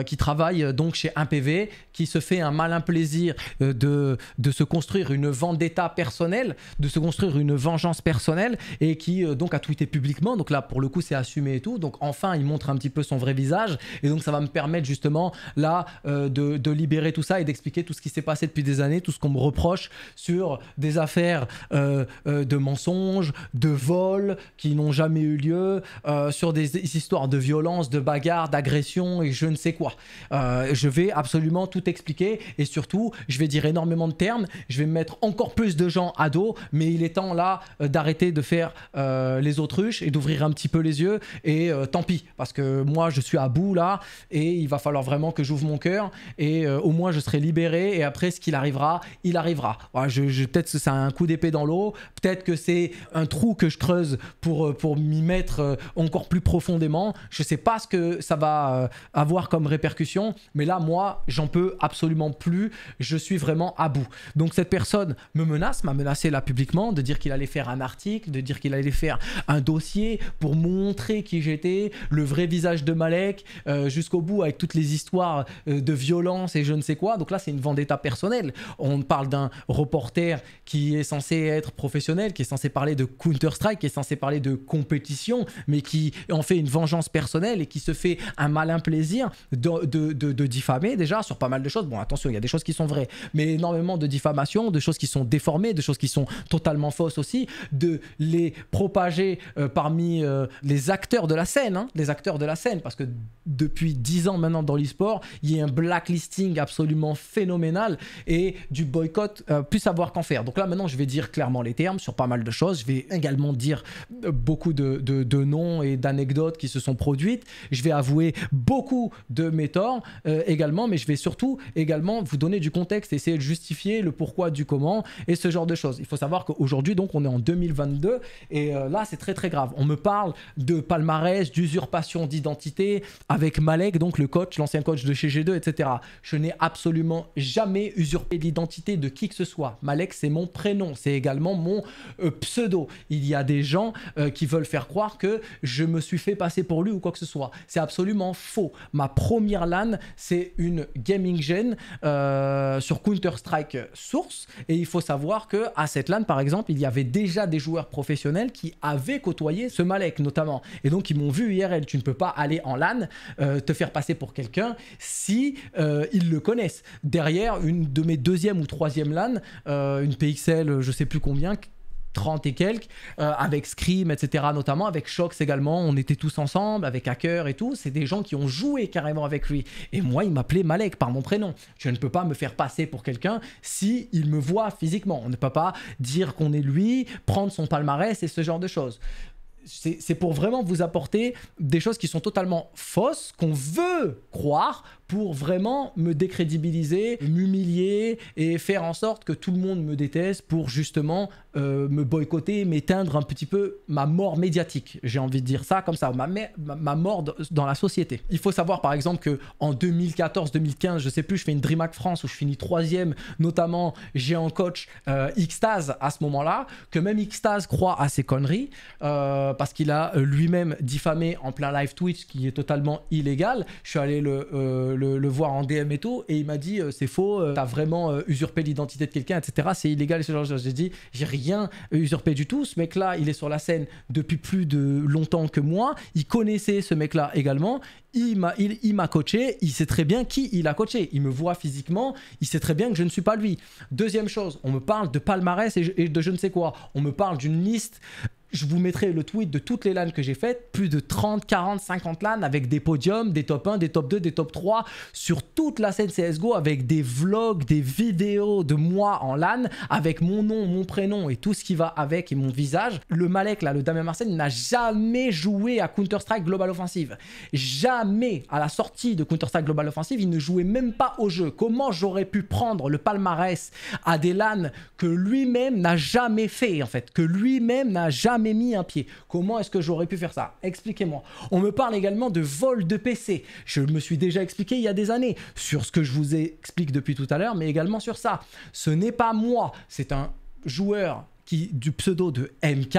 qui travaille donc chez 1PV, qui se fait un malin plaisir de, de se construire une vendetta personnelle, de se construire une vengeance personnelle, et qui donc a tweeté publiquement. Donc là, pour le coup, c'est assumé et tout. Donc enfin, il montre un petit peu son vrai visage, et donc ça va me permettre justement là de, de libérer tout ça et d'expliquer tout ce qui s'est passé depuis des années tout ce qu'on me reproche sur des affaires euh, euh, de mensonges, de vols qui n'ont jamais eu lieu, euh, sur des, histoires de violence, de bagarres, d'agressions et je ne sais quoi. je vais absolument tout expliquer et surtout, je vais dire énormément de termes, je vais mettre encore plus de gens à dos, mais il est temps là d'arrêter de faire les autruches et d'ouvrir un petit peu les yeux et tant pis, parce que moi je suis à bout là et il va falloir vraiment que j'ouvre mon cœur et au moins je serai libéré et après ce qu'il arrivera il arrivera. je, peut-être que c'est un coup d'épée dans l'eau, peut-être que c'est un trou que je creuse pour, euh, pour m'y mettre euh, encore plus profondément. Je ne sais pas ce que ça va euh, avoir comme répercussion, mais là, moi, j'en peux absolument plus. Je suis vraiment à bout. Donc cette personne me menace, m'a menacé là publiquement, de dire qu'il allait faire un article, de dire qu'il allait faire un dossier pour montrer qui j'étais, le vrai visage de Malek, jusqu'au bout avec toutes les histoires de violence et je ne sais quoi. Donc là, c'est une vendetta personnelle on parle d'un reporter qui est censé être professionnel, qui est censé parler de Counter-Strike, qui est censé parler de compétition, mais qui en fait une vengeance personnelle et qui se fait un malin plaisir de, diffamer déjà sur pas mal de choses. Bon, attention, il y a des choses qui sont vraies, mais énormément de diffamation, de choses qui sont déformées, de choses qui sont totalement fausses aussi, de les propager euh, parmi euh, les acteurs de la scène, hein, les acteurs de la scène, parce que depuis 10 ans maintenant dans l'e-sport, il y a un blacklisting absolument phénoménal et du boycott, euh, savoir qu'en faire. Donc là, maintenant, je vais dire clairement les termes sur pas mal de choses. Je vais également dire euh, beaucoup de, de, noms et d'anecdotes qui se sont produites. Je vais avouer beaucoup de mes torts euh, également, mais je vais surtout également vous donner du contexte, essayer de justifier le pourquoi du comment et ce genre de choses. Il faut savoir qu'aujourd'hui, donc, on est en 2022 et là, c'est très très grave. On me parle de palmarès, d'usurpation d'identité avec Malek, donc le coach, l'ancien coach de chez G2, etc. Je n'ai absolument jamais usurpé l'identité de qui que ce soit. Malek, c'est mon prénom, c'est également mon euh, pseudo. Il y a des gens euh, qui veulent faire croire que je me suis fait passer pour lui ou quoi que ce soit. C'est absolument faux. Ma première LAN, c'est une gaming gen euh, sur Counter-Strike Source. Et il faut savoir que à cette LAN, par exemple, il y avait déjà des joueurs professionnels qui avaient côtoyé ce Malek, notamment. Et donc, ils m'ont vu IRL. Tu ne peux pas aller en LAN, te faire passer pour quelqu'un si ils le connaissent. Derrière, une de mes deuxièmes ou troisième LAN, euh, une PXL, je sais plus combien, 30 et quelques, euh, avec Scream, etc. notamment, avec Shox également, on était tous ensemble, avec Hacker et tout, c'est des gens qui ont joué carrément avec lui. Et moi, il m'appelait Malek par mon prénom. Je ne peux pas me faire passer pour quelqu'un si il me voit physiquement. On ne peut pas dire qu'on est lui, prendre son palmarès et ce genre de choses c'est pour vraiment vous apporter des choses qui sont totalement fausses, qu'on veut croire pour vraiment me décrédibiliser, m'humilier et faire en sorte que tout le monde me déteste pour justement euh, me boycotter, m'éteindre un petit peu ma mort médiatique. J'ai envie de dire ça comme ça, ma, mort dans la société. Il faut savoir par exemple que en 2014-2015, je sais plus, je fais une DreamHack France où je finis troisième, notamment j'ai en coach euh, Xtaz à ce moment-là, que même Xtaz croit à ces conneries euh, parce qu'il a lui-même diffamé en plein live Twitch qui est totalement illégal. Je suis allé le le, voir en DM et tout, et il m'a dit euh, c'est faux, euh, t'as vraiment euh, usurpé l'identité de quelqu'un, etc. C'est illégal ce genre. J'ai dit j'ai rien usurpé du tout. Ce mec-là, il est sur la scène depuis plus de longtemps que moi. Il connaissait ce mec-là également. Il m'a il, il coaché. Il sait très bien qui il a coaché. Il me voit physiquement. Il sait très bien que je ne suis pas lui. Deuxième chose, on me parle de palmarès et, et de je ne sais quoi. On me parle d'une liste. Je vous mettrai le tweet de toutes les LAN que j'ai faites, plus de 30, 40, 50 LAN avec des podiums, des top 1, des top 2, des top 3 sur toute la scène CSGO avec des vlogs, des vidéos de moi en LAN avec mon nom, mon prénom et tout ce qui va avec et mon visage. Le Malek, là, le Damien Marcel, n'a jamais joué à Counter-Strike Global Offensive. Jamais à la sortie de Counter-Strike Global Offensive, il ne jouait même pas au jeu. Comment j'aurais pu prendre le palmarès à des LAN que lui-même n'a jamais fait, en fait, que lui-même n'a jamais mis un pied Comment est-ce que j'aurais pu faire ça? Expliquez-moi. On me parle également de vol de PC. Je me suis déjà expliqué il y a des années sur ce que je vous explique depuis tout à l'heure, mais également sur ça. Ce n'est pas moi, c'est un joueur qui, du pseudo de MK.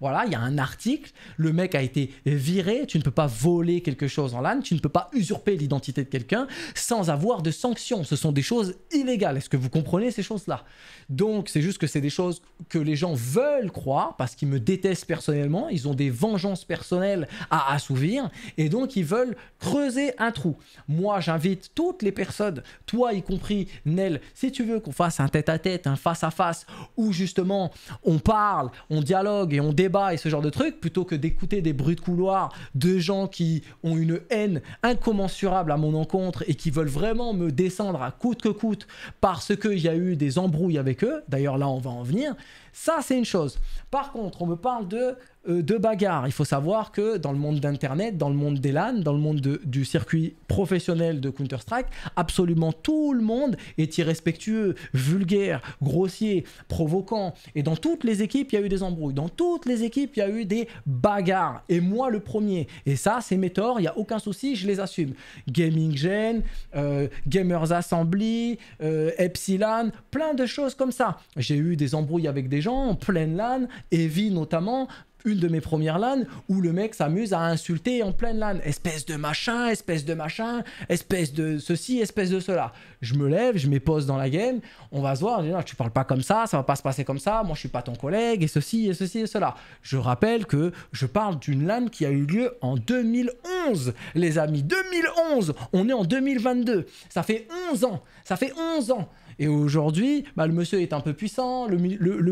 Voilà, il y a un article. Le mec a été viré. Tu ne peux pas voler quelque chose en LAN. Tu ne peux pas usurper l'identité de quelqu'un sans avoir de sanctions. Ce sont des choses illégales. Est-ce que vous comprenez ces choses-là? Donc, c'est juste que c'est des choses que les gens veulent croire parce qu'ils me détestent personnellement. Ils ont des vengeances personnelles à assouvir. Et donc, ils veulent creuser un trou. Moi, j'invite toutes les personnes, toi y compris, Nel, si tu veux qu'on fasse un tête-à-tête, un face-à-face, où justement on parle, on dialogue et on débat et ce genre de trucs, plutôt que d'écouter des bruits de couloir de gens qui ont une haine incommensurable à mon encontre et qui veulent vraiment me descendre à coûte que coûte parce qu'il y a eu des embrouilles avec eux. D'ailleurs, là, on va en venir. Ça, c'est une chose. Par contre, on me parle de, de bagarre. Il faut savoir que dans le monde d'Internet, dans le monde des LAN, dans le monde de- du circuit professionnel de Counter-Strike, absolument tout le monde est irrespectueux, vulgaire, grossier, provoquant. Et dans toutes les équipes, il y a eu des embrouilles. Dans toutes les équipes, il y a eu des bagarres. Et moi, le premier. Et ça, c'est mes torts, il n'y a aucun souci, je les assume. Gaming Gen, euh, Gamers Assembly, euh, Epsilon, plein de choses comme ça. J'ai eu des embrouilles avec des gens en pleine LAN, Evie notamment, une de mes premières LAN, où le mec s'amuse à insulter en pleine LAN. Espèce de machin, espèce de machin, espèce de ceci, espèce de cela. Je me lève, je m'épose dans la game, on va se voir, non, tu parles pas comme ça, ça va pas se passer comme ça, moi je suis pas ton collègue, et ceci, et ceci, et cela. Je rappelle que je parle d'une LAN qui a eu lieu en 2011, les amis. 2011 On est en 2022. Ça fait 11 ans. Ça fait 11 ans. Et aujourd'hui, bah, le monsieur est un peu puissant, le,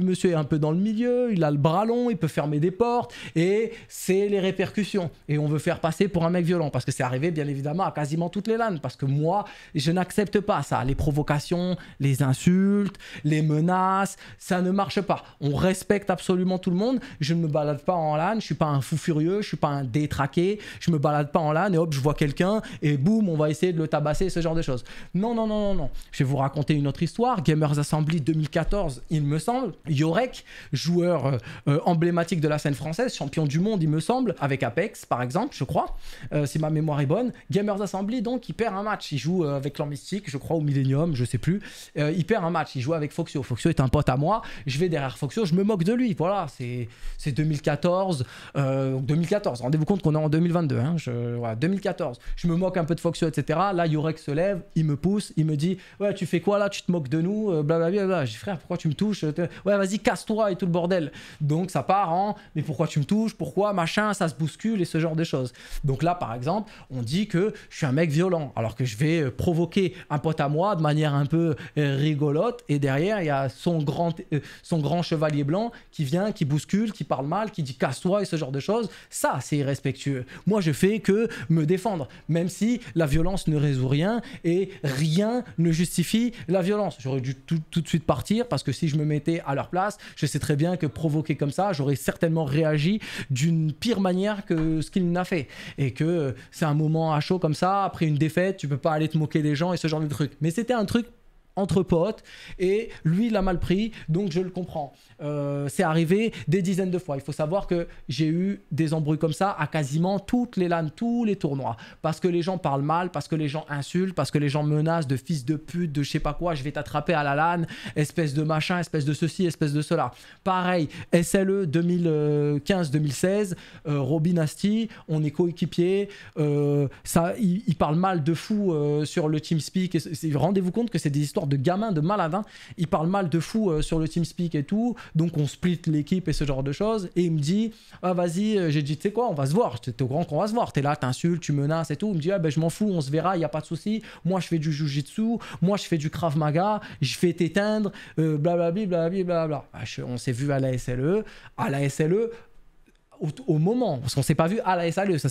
monsieur est un peu dans le milieu, il a le bras long, il peut fermer des portes, et c'est les répercussions. Et on veut faire passer pour un mec violent, parce que c'est arrivé bien évidemment à quasiment toutes les LAN, parce que moi, je n'accepte pas ça. Les provocations, les insultes, les menaces, ça ne marche pas. On respecte absolument tout le monde. Je ne me balade pas en LAN, je suis pas un fou furieux, je suis pas un détraqué, je me balade pas en LAN et hop, je vois quelqu'un et boum, on va essayer de le tabasser, ce genre de choses. Non, non, non, non, non. Je vais vous raconter une autre histoire. Gamers Assembly 2014, il me semble. Yorek, joueur euh, euh, emblématique de la scène française, champion du monde, il me semble, avec Apex par exemple, je crois, euh, si ma mémoire est bonne. Gamers Assembly, donc, il perd un match. Il joue avec Clan Mystique, je crois, au Millennium, je sais plus. Il perd un match. Il joue avec Foxio. Foxio est un pote à moi. Je vais derrière Foxio, je me moque de lui. Voilà, c'est c'est 2014. euh, 2014. Rendez-vous compte qu'on est en 2022. Hein, je, voilà, 2014. Je me moque un peu de Foxio, etc. Là, Yorek se lève, il me pousse, il me dit Ouais, tu fais quoi là? Tu te moques de nous euh, Blablabla. Bla, Je dis Frère, pourquoi tu me touches Ouais, vas-y, casse-toi et tout le bordel. Donc, ça part en Mais pourquoi tu me touches Pourquoi Machin, ça se bouscule et ce genre de choses. Donc là, par exemple, on dit que je suis un mec violent, alors que je vais euh, provoquer un pote à moi de manière un peu euh, rigolote, et derrière, il y a son grand, euh, son grand chevalier blanc qui vient, qui bouscule, qui parle mal, qui dit casse-toi et ce genre de choses. Ça, c'est irrespectueux. Moi, je fais que me défendre, même si la violence ne résout rien et rien ne justifie la violence. J'aurais dû tout, tout de suite partir parce que si je me mettais à leur place, je sais très bien que provoquer comme ça, j'aurais certainement réagi d'une pire manière que ce qu'il n'a fait. Et que euh, c'est un moment à chaud comme ça, après une défaite, tu peux pas aller te moquer des gens et ce genre de trucs. Mais c'était un truc entre potes et lui il a mal pris donc je le comprends. Euh, c'est arrivé des dizaines de fois. Il faut savoir que j'ai eu des embrouilles comme ça à quasiment toutes les LAN, tous les tournois. Parce que les gens parlent mal, parce que les gens insultent, parce que les gens menacent de fils de pute, de je sais pas quoi, je vais t'attraper à la LAN, espèce de machin, espèce de ceci, espèce de cela. Pareil, SLE 2015-2016, euh, Robin Asti, on est coéquipiers, euh, ça, il, parle mal de fou sur le TeamSpeak. Rendez-vous compte que c'est des histoires de gamins, de malades. Hein. Il parle mal de fou sur le TeamSpeak et tout. Donc on split l'équipe et ce genre de choses. Et il me dit, ah vas-y, euh, j'ai dit, tu sais quoi, on va se voir. J'étais au grand qu'on va se voir. T'es là, t'insultes, tu menaces et tout. Il me dit, ah ben je m'en fous, on se verra, il y a pas de souci. Moi je fais du jujitsu, moi je fais du krav maga, je fais t'éteindre, blablabla, blablabla, blablabla. Bah, on s'est vu à la SLE. À la SLE, au, moment, parce qu'on s'est pas vu à la SLE, ça,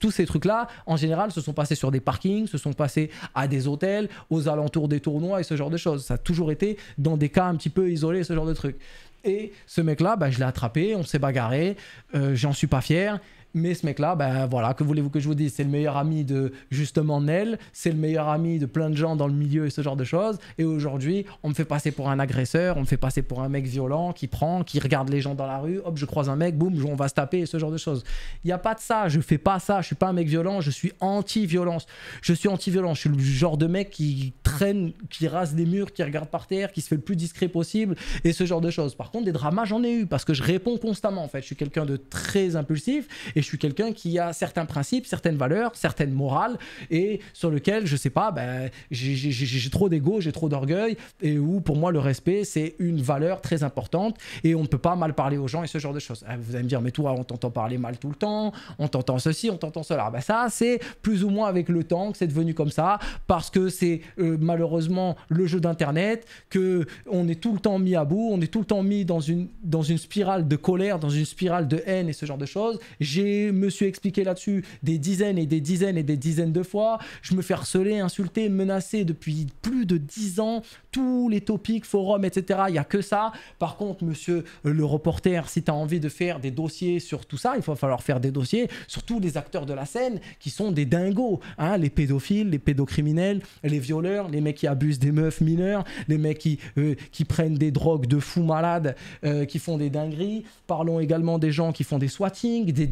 tous ces trucs-là, en général, se sont passés sur des parkings, se sont passés à des hôtels, aux alentours des tournois et ce genre de choses. Ça a toujours été dans des cas un petit peu isolés, ce genre de trucs. Et ce mec-là, bah, je l'ai attrapé, on s'est bagarré, euh, j'en suis pas fier. Mais ce mec-là, ben voilà, que voulez-vous que je vous dise? C'est le meilleur ami de justement Nel, c'est le meilleur ami de plein de gens dans le milieu et ce genre de choses. Et aujourd'hui, on me fait passer pour un agresseur, on me fait passer pour un mec violent qui prend, qui regarde les gens dans la rue, hop, je croise un mec, boum, on va se taper et ce genre de choses. Il n'y a pas de ça, je fais pas ça, je suis pas un mec violent, je suis anti-violence. Je suis anti-violence, je suis le genre de mec qui traîne, qui rase des murs, qui regarde par terre, qui se fait le plus discret possible et ce genre de choses. Par contre, des dramas, j'en ai eu parce que je réponds constamment en fait. Je suis quelqu'un de très impulsif et je suis quelqu'un qui a certains principes, certaines valeurs, certaines morales, et sur lequel, je sais pas, ben, j'ai trop d'ego, j'ai trop d'orgueil, et où pour moi le respect, c'est une valeur très importante, et on ne peut pas mal parler aux gens et ce genre de choses. Ah, vous allez me dire, mais toi, on t'entend parler mal tout le temps, on t'entend ceci, on t'entend cela. Ben, ça, c'est plus ou moins avec le temps que c'est devenu comme ça, parce que c'est euh, malheureusement le jeu d'Internet, que on est tout le temps mis à bout, on est tout le temps mis dans une, dans une spirale de colère, dans une spirale de haine et ce genre de choses. J'ai me suis expliqué là-dessus des dizaines et des dizaines et des dizaines de fois. Je me fais harceler, insulter, menacer depuis plus de dix ans. Tous les topics, forums, etc. Il n'y a que ça. Par contre, monsieur le reporter, si tu as envie de faire des dossiers sur tout ça, il va falloir faire des dossiers sur tous les acteurs de la scène qui sont des dingos. Hein, les pédophiles, les pédocriminels, les violeurs, les mecs qui abusent des meufs mineures, les mecs qui, euh, prennent des drogues de fous malades, euh, qui font des dingueries. Parlons également des gens qui font des swatting, des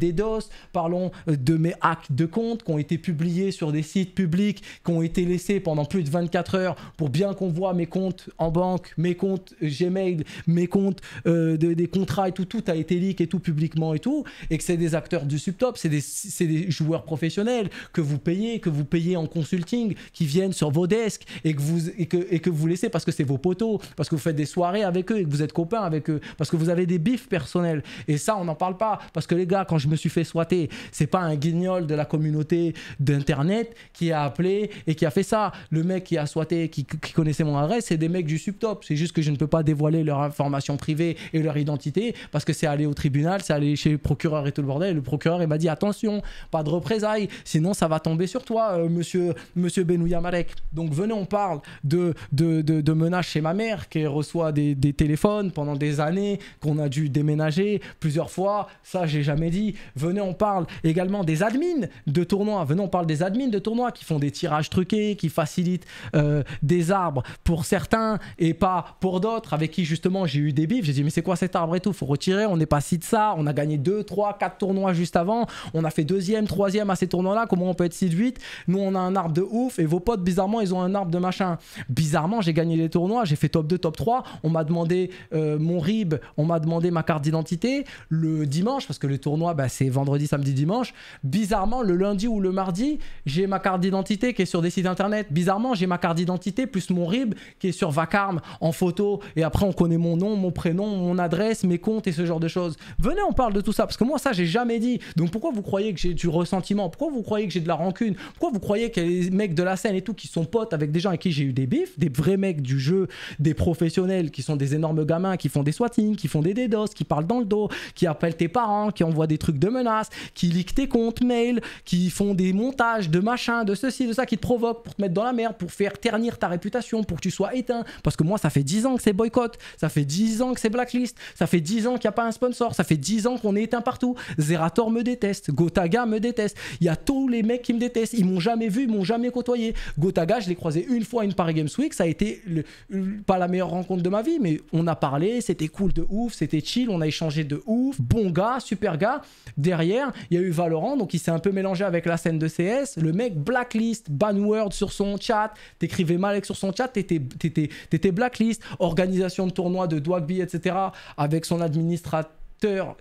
Parlons euh, de mes hacks de compte qui ont été publiés sur des sites publics, qui ont été laissés pendant plus de 24 heures pour bien qu'on voit mes comptes en banque, mes comptes Gmail, mes comptes euh, des contrats et tout, tout a été leak et tout publiquement et tout, et que c'est des acteurs du subtop, c'est des, des, joueurs professionnels que vous payez, que vous payez en consulting, qui viennent sur vos desks et que vous, et que, et que vous laissez parce que c'est vos potos, parce que vous faites des soirées avec eux et que vous êtes copains avec eux, parce que vous avez des bifs personnels. Et ça, on n'en parle pas, parce que les gars, quand je me suis fait soigner c'est pas un guignol de la communauté d'internet qui a appelé et qui a fait ça. Le mec qui a swatté, qui, connaissait mon adresse, c'est des mecs du subtop. C'est juste que je ne peux pas dévoiler leur information privée et leur identité parce que c'est aller au tribunal, c'est aller chez le procureur et tout le bordel. le procureur, il m'a dit attention, pas de représailles, sinon ça va tomber sur toi, euh, monsieur, monsieur Benouya Marek. Donc venez, on parle de, menaces chez ma mère qui reçoit des, des téléphones pendant des années, qu'on a dû déménager plusieurs fois. Ça, j'ai jamais dit. Venez, on parle également des admins de tournois. Venons, on parle des admins de tournois qui font des tirages truqués, qui facilitent euh, des arbres pour certains et pas pour d'autres, avec qui justement j'ai eu des bifs. J'ai dit, mais c'est quoi cet arbre et tout? Faut retirer, on n'est pas si de ça. On a gagné 2, 3, 4 tournois juste avant. On a fait deuxième, troisième à ces tournois-là. Comment on peut être 6 de 8 Nous, on a un arbre de ouf et vos potes, bizarrement, ils ont un arbre de machin. Bizarrement, j'ai gagné les tournois, j'ai fait top 2, top 3. On m'a demandé euh, mon RIB, on m'a demandé ma carte d'identité le dimanche, parce que le tournoi, bah, c'est vendredi, samedi, dimanche. Bizarrement, le lundi ou le mardi, j'ai ma carte d'identité qui est sur des sites internet. Bizarrement, j'ai ma carte d'identité plus mon RIB qui est sur Vacarme en photo. Et après, on connaît mon nom, mon prénom, mon adresse, mes comptes et ce genre de choses. Venez, on parle de tout ça. Parce que moi, ça, j'ai jamais dit. Donc pourquoi vous croyez que j'ai du ressentiment? Pourquoi vous croyez que j'ai de la rancune? Pourquoi vous croyez qu'il y a des mecs de la scène et tout qui sont potes avec des gens avec qui j'ai eu des bifs, des vrais mecs du jeu, des professionnels qui sont des énormes gamins, qui font des swatting, qui font des DDoS, qui parlent dans le dos, qui appellent tes parents, qui envoient des trucs de qui leak tes comptes mail, qui font des montages de machin, de ceci, de ça, qui te provoquent pour te mettre dans la merde, pour faire ternir ta réputation, pour que tu sois éteint. Parce que moi, ça fait 10 ans que c'est boycott, ça fait 10 ans que c'est blacklist, ça fait 10 ans qu'il n'y a pas un sponsor, ça fait 10 ans qu'on est éteint partout. Zerator me déteste, Gotaga me déteste. Il y a tous les mecs qui me détestent. Ils m'ont jamais vu, ils m'ont jamais côtoyé. Gotaga, je l'ai croisé une fois à une Paris Games Week. Ça a été pas la meilleure rencontre de ma vie, mais on a parlé, c'était cool de ouf, c'était chill, on a échangé de ouf. Bon gars, super gars. Derrière, il y a eu Valorant, donc il s'est un peu mélangé avec la scène de CS. Le mec blacklist, ban word sur son chat, t'écrivais mal avec sur son chat, t'étais blacklist. Organisation de tournois de Dwagby, etc. avec son administrateur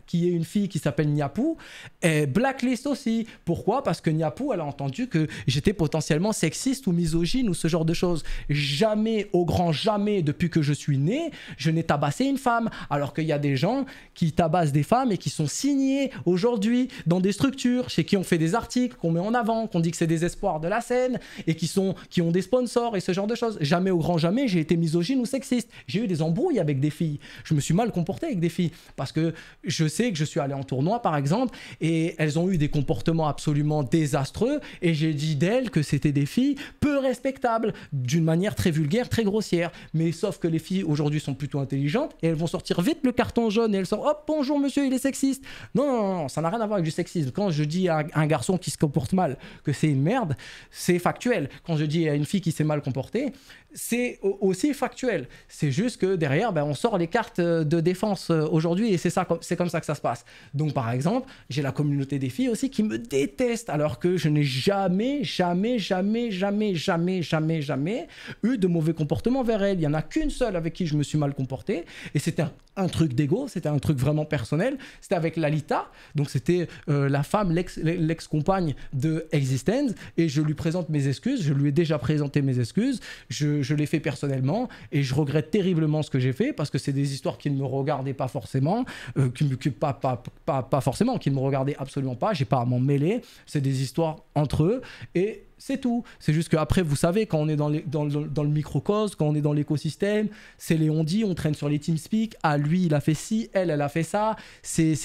qui est une fille qui s'appelle Niapou, est blacklist aussi. Pourquoi? Parce que Niapou, elle a entendu que j'étais potentiellement sexiste ou misogyne ou ce genre de choses. Jamais, au grand jamais, depuis que je suis né, je n'ai tabassé une femme. Alors qu'il y a des gens qui tabassent des femmes et qui sont signés aujourd'hui dans des structures, chez qui on fait des articles, qu'on met en avant, qu'on dit que c'est des espoirs de la scène et qui, sont, qui ont des sponsors et ce genre de choses. Jamais, au grand jamais, j'ai été misogyne ou sexiste. J'ai eu des embrouilles avec des filles. Je me suis mal comporté avec des filles parce que je sais que je suis allé en tournoi, par exemple, et elles ont eu des comportements absolument désastreux et j'ai dit d'elles que c'était des filles peu respectables, d'une manière très vulgaire, très grossière. Mais sauf que les filles aujourd'hui sont plutôt intelligentes et elles vont sortir vite le carton jaune et elles sont hop bonjour monsieur il est sexiste. Non non, non, ça n'a rien à voir avec du sexisme. Quand je dis à un garçon qui se comporte mal que c'est une merde, c'est factuel. Quand je dis à une fille qui s'est mal comportée, c'est au- aussi factuel. C'est juste que derrière, ben, on sort les cartes euh, de défense euh, aujourd'hui et c'est ça, c'est comme ça que ça se passe. Donc par exemple, j'ai la communauté des filles aussi qui me déteste alors que je n'ai jamais, jamais, jamais, jamais, jamais, jamais, jamais eu de mauvais comportement vers elles. Il y en a qu'une seule avec qui je me suis mal comporté et c'était un, un truc d'ego, c'était un truc vraiment personnel. C'était avec Lalita, donc c'était euh, la femme, l'ex- l'ex-compagne de Existence et je lui présente mes excuses. Je lui ai déjà présenté mes excuses. Je, l'ai fait personnellement et je regrette terriblement ce que j'ai fait parce que c'est des histoires qui ne me regardaient pas forcément, euh, qui, qui- pas, pas, pas, pas forcément, qui ne me regardaient absolument pas. J'ai pas à m'en mêler. C'est des histoires entre eux et c'est tout. C'est juste qu'après, vous savez, quand on est dans, le- microcosme, quand on est dans l'écosystème, c'est les on dit, on traîne sur les TeamSpeak. Ah, lui, il a fait ci, elle, elle a fait ça. C'est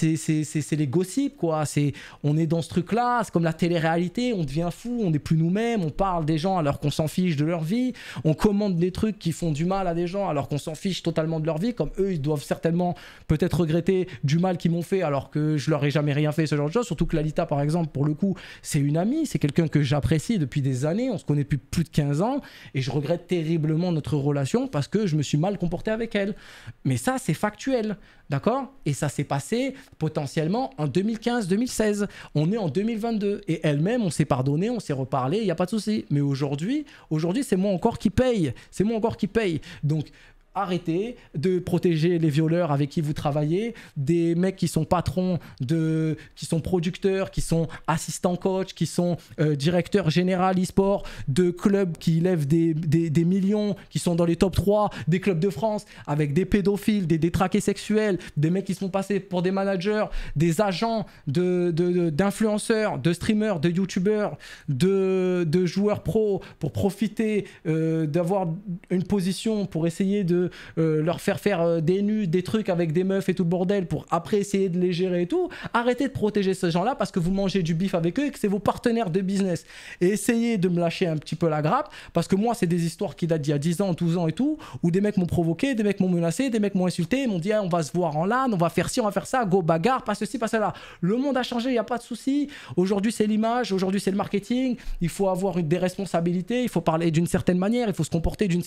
les gossips, quoi. On est dans ce truc-là. C'est comme la télé-réalité. On devient fou, on n'est plus nous-mêmes. On parle des gens alors qu'on s'en fiche de leur vie. On commande des trucs qui font du mal à des gens alors qu'on s'en fiche totalement de leur vie. Comme eux, ils doivent certainement peut-être regretter du mal qu'ils m'ont fait alors que je leur ai jamais rien fait, ce genre de choses. Surtout que Lalita, par exemple, pour le coup, c'est une amie. C'est quelqu'un que j'apprécie depuis des années. On se connaît depuis plus de 15 ans. Et je regrette terriblement notre relation parce que je me suis mal comporté avec elle. Mais ça, c'est factuel. D'accord? Et ça s'est passé potentiellement en 2015-2016. On est en 2022. Et elle-même, on s'est pardonné, on s'est reparlé, il n'y a pas de souci. Mais aujourd'hui, aujourd'hui, c'est moi encore qui paye. C'est moi encore qui paye. Donc, arrêtez de protéger les violeurs avec qui vous travaillez, des mecs qui sont patrons, de, qui sont producteurs, qui sont assistants coach, qui sont euh, directeurs général e-sport, de clubs qui lèvent des, des- millions, qui sont dans les top 3 des clubs de France, avec des pédophiles, des détraqués sexuels, des mecs qui se font passer pour des managers, des agents de- de- de- d'influenceurs, de, streamers, de youtubeurs, de, de joueurs pro pour profiter euh, d'avoir une position pour essayer de euh, leur faire faire euh, des nus, des trucs avec des meufs et tout le bordel pour après essayer de les gérer et tout. Arrêtez de protéger ces gens-là parce que vous mangez du bif avec eux et que c'est vos partenaires de business. Et essayez de me lâcher un petit peu la grappe parce que moi, c'est des histoires qui datent d'il y a 10 ans, 12 ans et tout, où des mecs m'ont provoqué, des mecs m'ont menacé, des mecs m'ont insulté, m'ont dit Ah, on va se voir en LAN, on va faire ci, on va faire ça, go bagarre, pas ceci, pas cela. Le monde a changé, il n'y a pas de souci. Aujourd'hui, c'est l'image, aujourd'hui, c'est le marketing. Il faut avoir des responsabilités, il faut parler d'une certaine manière, il faut se comporter d'une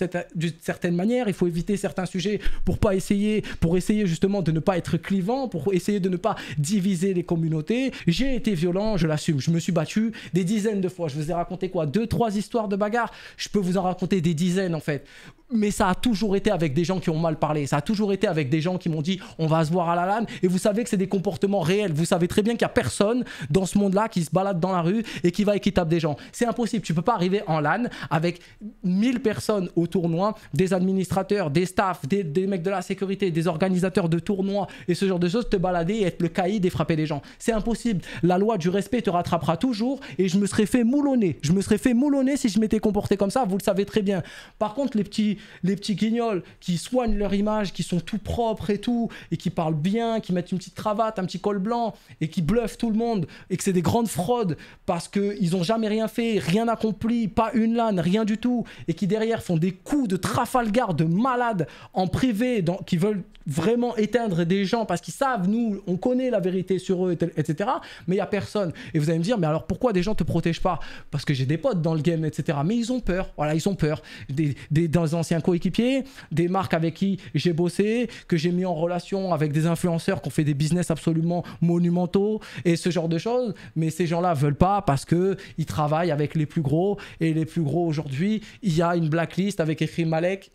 certaine manière, il faut éviter certains sujets pour pas essayer, pour essayer justement de ne pas être clivant, pour essayer de ne pas diviser les communautés. J'ai été violent, je l'assume. Je me suis battu des dizaines de fois. Je vous ai raconté quoi? Deux, trois histoires de bagarre. Je peux vous en raconter des dizaines en fait. Mais ça a toujours été avec des gens qui ont mal parlé. Ça a toujours été avec des gens qui m'ont dit on va se voir à la LAN. Et vous savez que c'est des comportements réels. Vous savez très bien qu'il n'y a personne dans ce monde-là qui se balade dans la rue et qui va et qui tape des gens. C'est impossible. Tu peux pas arriver en LAN avec 1000 personnes au tournoi, des administrateurs, des staffs, des, des mecs de la sécurité, des organisateurs de tournois et ce genre de choses, te balader et être le caïd et frapper les gens. C'est impossible. La loi du respect te rattrapera toujours et je me serais fait moulonner. Je me serais fait moulonner si je m'étais comporté comme ça. Vous le savez très bien. Par contre, les petits, les petits guignols qui soignent leur image, qui sont tout propres et tout, et qui parlent bien, qui mettent une petite cravate, un petit col blanc, et qui bluffent tout le monde, et que c'est des grandes fraudes parce qu'ils n'ont jamais rien fait, rien accompli, pas une lane, rien du tout, et qui derrière font des coups de Trafalgar de malades en privé, dans, qui veulent vraiment éteindre des gens parce qu'ils savent, nous, on connaît la vérité sur eux, etc. Mais il n'y a personne. Et vous allez me dire, mais alors pourquoi des gens te protègent pas? Parce que j'ai des potes dans le game, etc. Mais ils ont peur. Voilà, ils ont peur. Des, des, anciens coéquipiers, des marques avec qui j'ai bossé, que j'ai mis en relation avec des influenceurs qui ont fait des business absolument monumentaux et ce genre de choses. Mais ces gens-là veulent pas parce que ils travaillent avec les plus gros et les plus gros aujourd'hui, il y a une blacklist avec écrit Malek.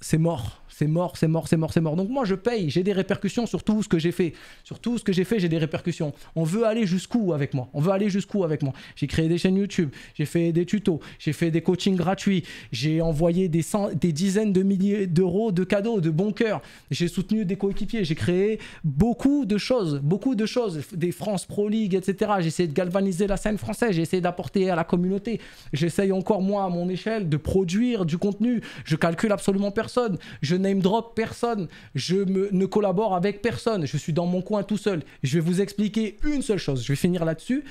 C'est mort c'est mort, c'est mort, c'est mort, c'est mort. Donc moi je paye, j'ai des répercussions sur tout ce que j'ai fait. Sur tout ce que j'ai fait, j'ai des répercussions. On veut aller jusqu'où avec moi? On veut aller jusqu'où avec moi? J'ai créé des chaînes YouTube, j'ai fait des tutos, j'ai fait des coachings gratuits, j'ai envoyé des, des dizaines de milliers d'euros de cadeaux, de bon cœur. J'ai soutenu des coéquipiers, j'ai créé beaucoup de choses, beaucoup de choses, des France Pro League, etc. J'ai essayé de galvaniser la scène française, j'ai essayé d'apporter à la communauté. J'essaye encore moi à mon échelle de produire du contenu. Je calcule absolument personne. Je n'ai drop personne, je me, ne collabore avec personne, je suis dans mon coin tout seul. Je vais vous expliquer une seule chose, je vais finir là-dessus.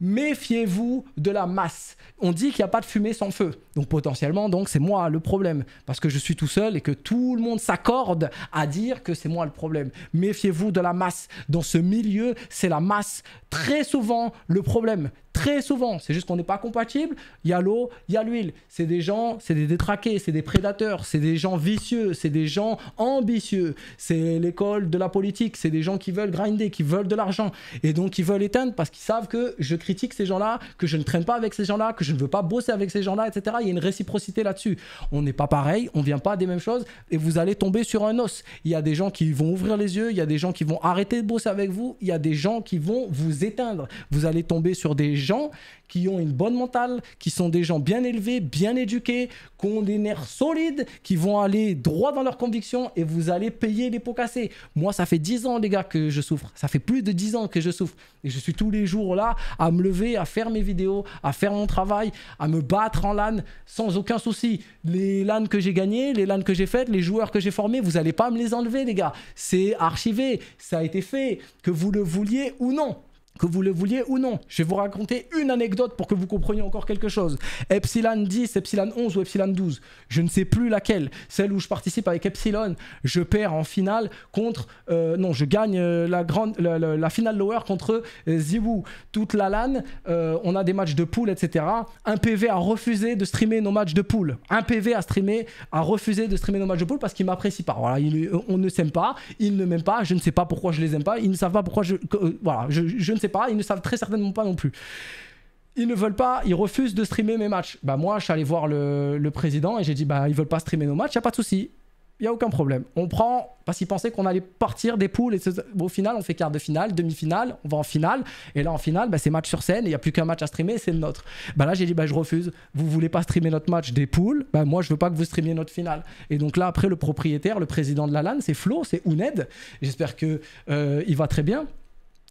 Méfiez-vous de la masse. On dit qu'il n'y a pas de fumée sans feu. Donc potentiellement, donc c'est moi le problème parce que je suis tout seul et que tout le monde s'accorde à dire que c'est moi le problème. Méfiez-vous de la masse. Dans ce milieu, c'est la masse très souvent le problème. Très souvent, c'est juste qu'on n'est pas compatible. Il y a l'eau, il y a l'huile. C'est des gens, c'est des détraqués, c'est des prédateurs, c'est des gens vicieux, c'est des gens ambitieux. C'est l'école de la politique, c'est des gens qui veulent grinder, qui veulent de l'argent. Et donc, ils veulent éteindre parce qu'ils savent que je critique ces gens-là, que je ne traîne pas avec ces gens-là, que je ne veux pas bosser avec ces gens-là, etc. Il y a une réciprocité là-dessus. On n'est pas pareil, on vient pas des mêmes choses et vous allez tomber sur un os. Il y a des gens qui vont ouvrir les yeux, il y a des gens qui vont arrêter de bosser avec vous, il y a des gens qui vont vous éteindre. Vous allez tomber sur des gens qui ont une bonne mentale, qui sont des gens bien élevés, bien éduqués, qui ont des nerfs solides, qui vont aller droit dans leurs convictions et vous allez payer les pots cassés. Moi, ça fait 10 ans, les gars, que je souffre. Ça fait plus de 10 ans que je souffre. Et je suis tous les jours là à me lever, à faire mes vidéos, à faire mon travail, à me battre en LAN sans aucun souci. Les LAN que j'ai gagnés, les LAN que j'ai faites, les joueurs que j'ai formés, vous n'allez pas me les enlever, les gars. C'est archivé, ça a été fait, que vous le vouliez ou non que vous le vouliez ou non. Je vais vous raconter une anecdote pour que vous compreniez encore quelque chose. Epsilon 10, Epsilon 11 ou Epsilon 12, je ne sais plus laquelle. Celle où je participe avec Epsilon, je perds en finale contre... Euh, non, je gagne euh, la, grande, la, finale lower contre euh. Toute la LAN, on a des matchs de poule, etc. Un PV a refusé de streamer nos matchs de poule. Un PV a, streamé, a refusé de streamer nos matchs de poule parce qu'il m'apprécie pas. Voilà, on ne s'aime pas, il ne m'aime pas, je ne sais pas pourquoi je les aime pas, ils ne savent pas pourquoi je... voilà, je, je ne sais pas, ils ne savent très certainement pas non plus. Ils ne veulent pas, ils refusent de streamer mes matchs. Bah moi, je suis allé voir le, président et j'ai dit bah ils veulent pas streamer nos matchs, y a pas de souci. Y a aucun problème. On prend parce qu'ils pensaient qu'on allait partir des poules et au final on fait quart de finale, demi-finale, on va en finale et là en finale bah, c'est match sur scène, il n'y a plus qu'un match à streamer, c'est le nôtre. Bah là j'ai dit bah je refuse. Vous voulez pas streamer notre match des poules, bah moi je veux pas que vous streamiez notre finale. Et donc là après le propriétaire, le président de la LAN, c'est Flo, c'est Ouned. J'espère que euh, va très bien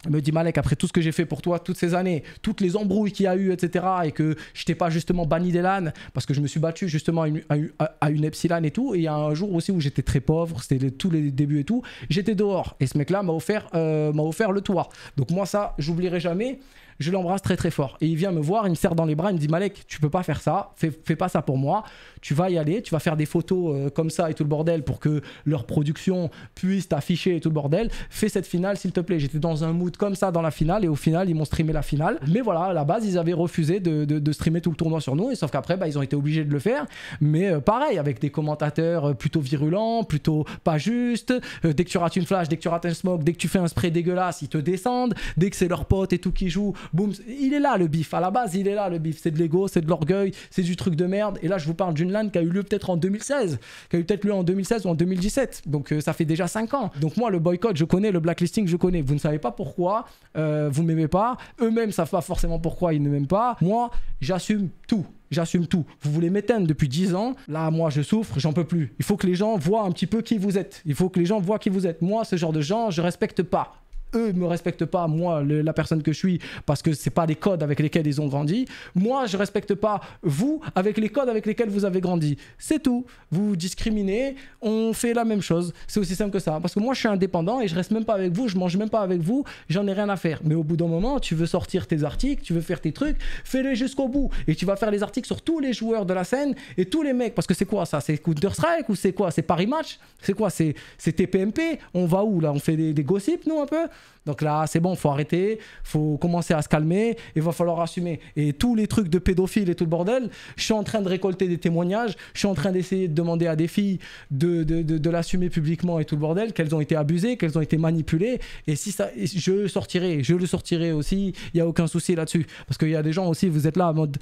me dit Malek, après tout ce que j'ai fait pour toi toutes ces années, toutes les embrouilles qu'il y a eu, etc., et que je t'ai pas justement banni des LAN, parce que je me suis battu justement à une, Epsilon et tout, et il y a un jour aussi où j'étais très pauvre, c'était tous les débuts et tout, j'étais dehors, et ce mec-là m'a offert, euh, m'a offert le toit. Donc moi ça, j'oublierai jamais je l'embrasse très très fort. Et il vient me voir, il me serre dans les bras, il me dit Malek, tu peux pas faire ça, fais, pas ça pour moi. Tu vas y aller, tu vas faire des photos euh, comme ça et tout le bordel pour que leur production puisse t'afficher et tout le bordel. Fais cette finale s'il te plaît. J'étais dans un mood comme ça dans la finale et au final ils m'ont streamé la finale. Mais voilà, à la base ils avaient refusé de, streamer tout le tournoi sur nous sauf qu'après bah, ils ont été obligés de le faire. Mais euh, pareil, avec des commentateurs euh, plutôt virulents, plutôt pas justes. dès que tu rates une flash, dès que tu rates un smoke, dès que tu fais un spray dégueulasse, ils te descendent. Dès que c'est leur pote et tout qui joue, boum, il est là le bif. À la base, il est là le bif. C'est de l'ego, c'est de l'orgueil, c'est du truc de merde. Et là, je vous parle d'une LAN qui a eu lieu peut-être en 2016, qui a eu peut-être lieu en 2016 ou en 2017. Donc euh, ça fait déjà 5 ans. Donc moi, le boycott, je connais, le blacklisting, je connais. Vous ne savez pas pourquoi, euh, vous m'aimez pas. Eux-mêmes savent pas forcément pourquoi ils ne m'aiment pas. Moi, j'assume tout. J'assume tout. Vous voulez m'éteindre depuis 10 ans? Là, moi, je souffre, j'en peux plus. Il faut que les gens voient un petit peu qui vous êtes. Il faut que les gens voient qui vous êtes. Moi, ce genre de gens, je respecte pas eux me respectent pas, moi, la personne que je suis, parce que c'est pas des codes avec lesquels ils ont grandi. Moi, je respecte pas vous avec les codes avec lesquels vous avez grandi. C'est tout. Vous discriminez, on fait la même chose. C'est aussi simple que ça. Parce que moi, je suis indépendant et je reste même pas avec vous, je mange même pas avec vous, j'en ai rien à faire. Mais au bout d'un moment, tu veux sortir tes articles, tu veux faire tes trucs, fais-les jusqu'au bout. Et tu vas faire les articles sur tous les joueurs de la scène et tous les mecs. Parce que c'est quoi ça? C'est Counter-Strike ou c'est quoi? C'est Paris Match? C'est quoi? C'est c'est TPMP On va où là? On fait des, des gossips, nous, un peu? Donc là, c'est bon, faut arrêter, faut commencer à se calmer, il va falloir assumer. Et tous les trucs de pédophiles et tout le bordel, je suis en train de récolter des témoignages, je suis en train d'essayer de demander à des filles de, de, de, l'assumer publiquement et tout le bordel, qu'elles ont été abusées, qu'elles ont été manipulées. Et si ça, je sortirai, je le sortirai aussi, il n'y a aucun souci là-dessus. Parce qu'il y a des gens aussi, vous êtes là en mode,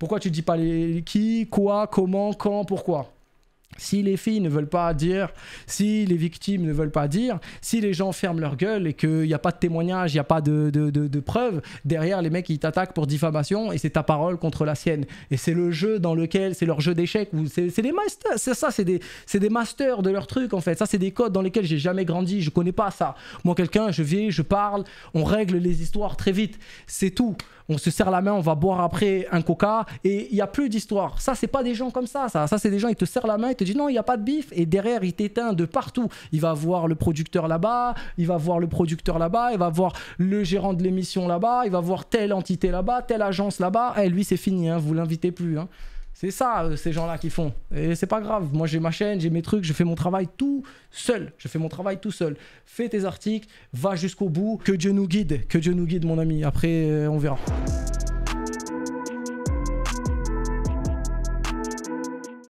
pourquoi tu dis pas qui, quoi, comment, quand, pourquoi? Si les filles ne veulent pas dire, si les victimes ne veulent pas dire, si les gens ferment leur gueule et qu'il n'y a pas de témoignage, il n'y a pas de, de, de- preuves, derrière les mecs ils t'attaquent pour diffamation et c'est ta parole contre la sienne. Et c'est le jeu dans lequel, c'est leur jeu d'échecs, c'est des masters, c'est ça, c'est des, des masters de leur truc en fait. Ça c'est des codes dans lesquels j'ai jamais grandi, je connais pas ça. Moi quelqu'un, je viens, je parle, on règle les histoires très vite, c'est tout. On se serre la main, on va boire après un coca et il n'y a plus d'histoire. Ça, c'est pas des gens comme ça. Ça, c'est des gens, ils te serrent la main, ils te disent non, il n'y a pas de bif. Et derrière, il t'éteint de partout. Il va voir le producteur là-bas, il va voir le producteur là-bas, il va voir le gérant de l'émission là-bas, il va voir telle entité là-bas, telle agence là-bas. Eh, lui, c'est fini, hein, vous l'invitez plus. hein. C'est ça, euh, ces gens-là qui font. Et c'est pas grave. Moi, j'ai ma chaîne, j'ai mes trucs, je fais mon travail tout seul. Je fais mon travail tout seul. Fais tes articles, va jusqu'au bout. Que Dieu nous guide. Que Dieu nous guide, mon ami. Après, euh, on verra.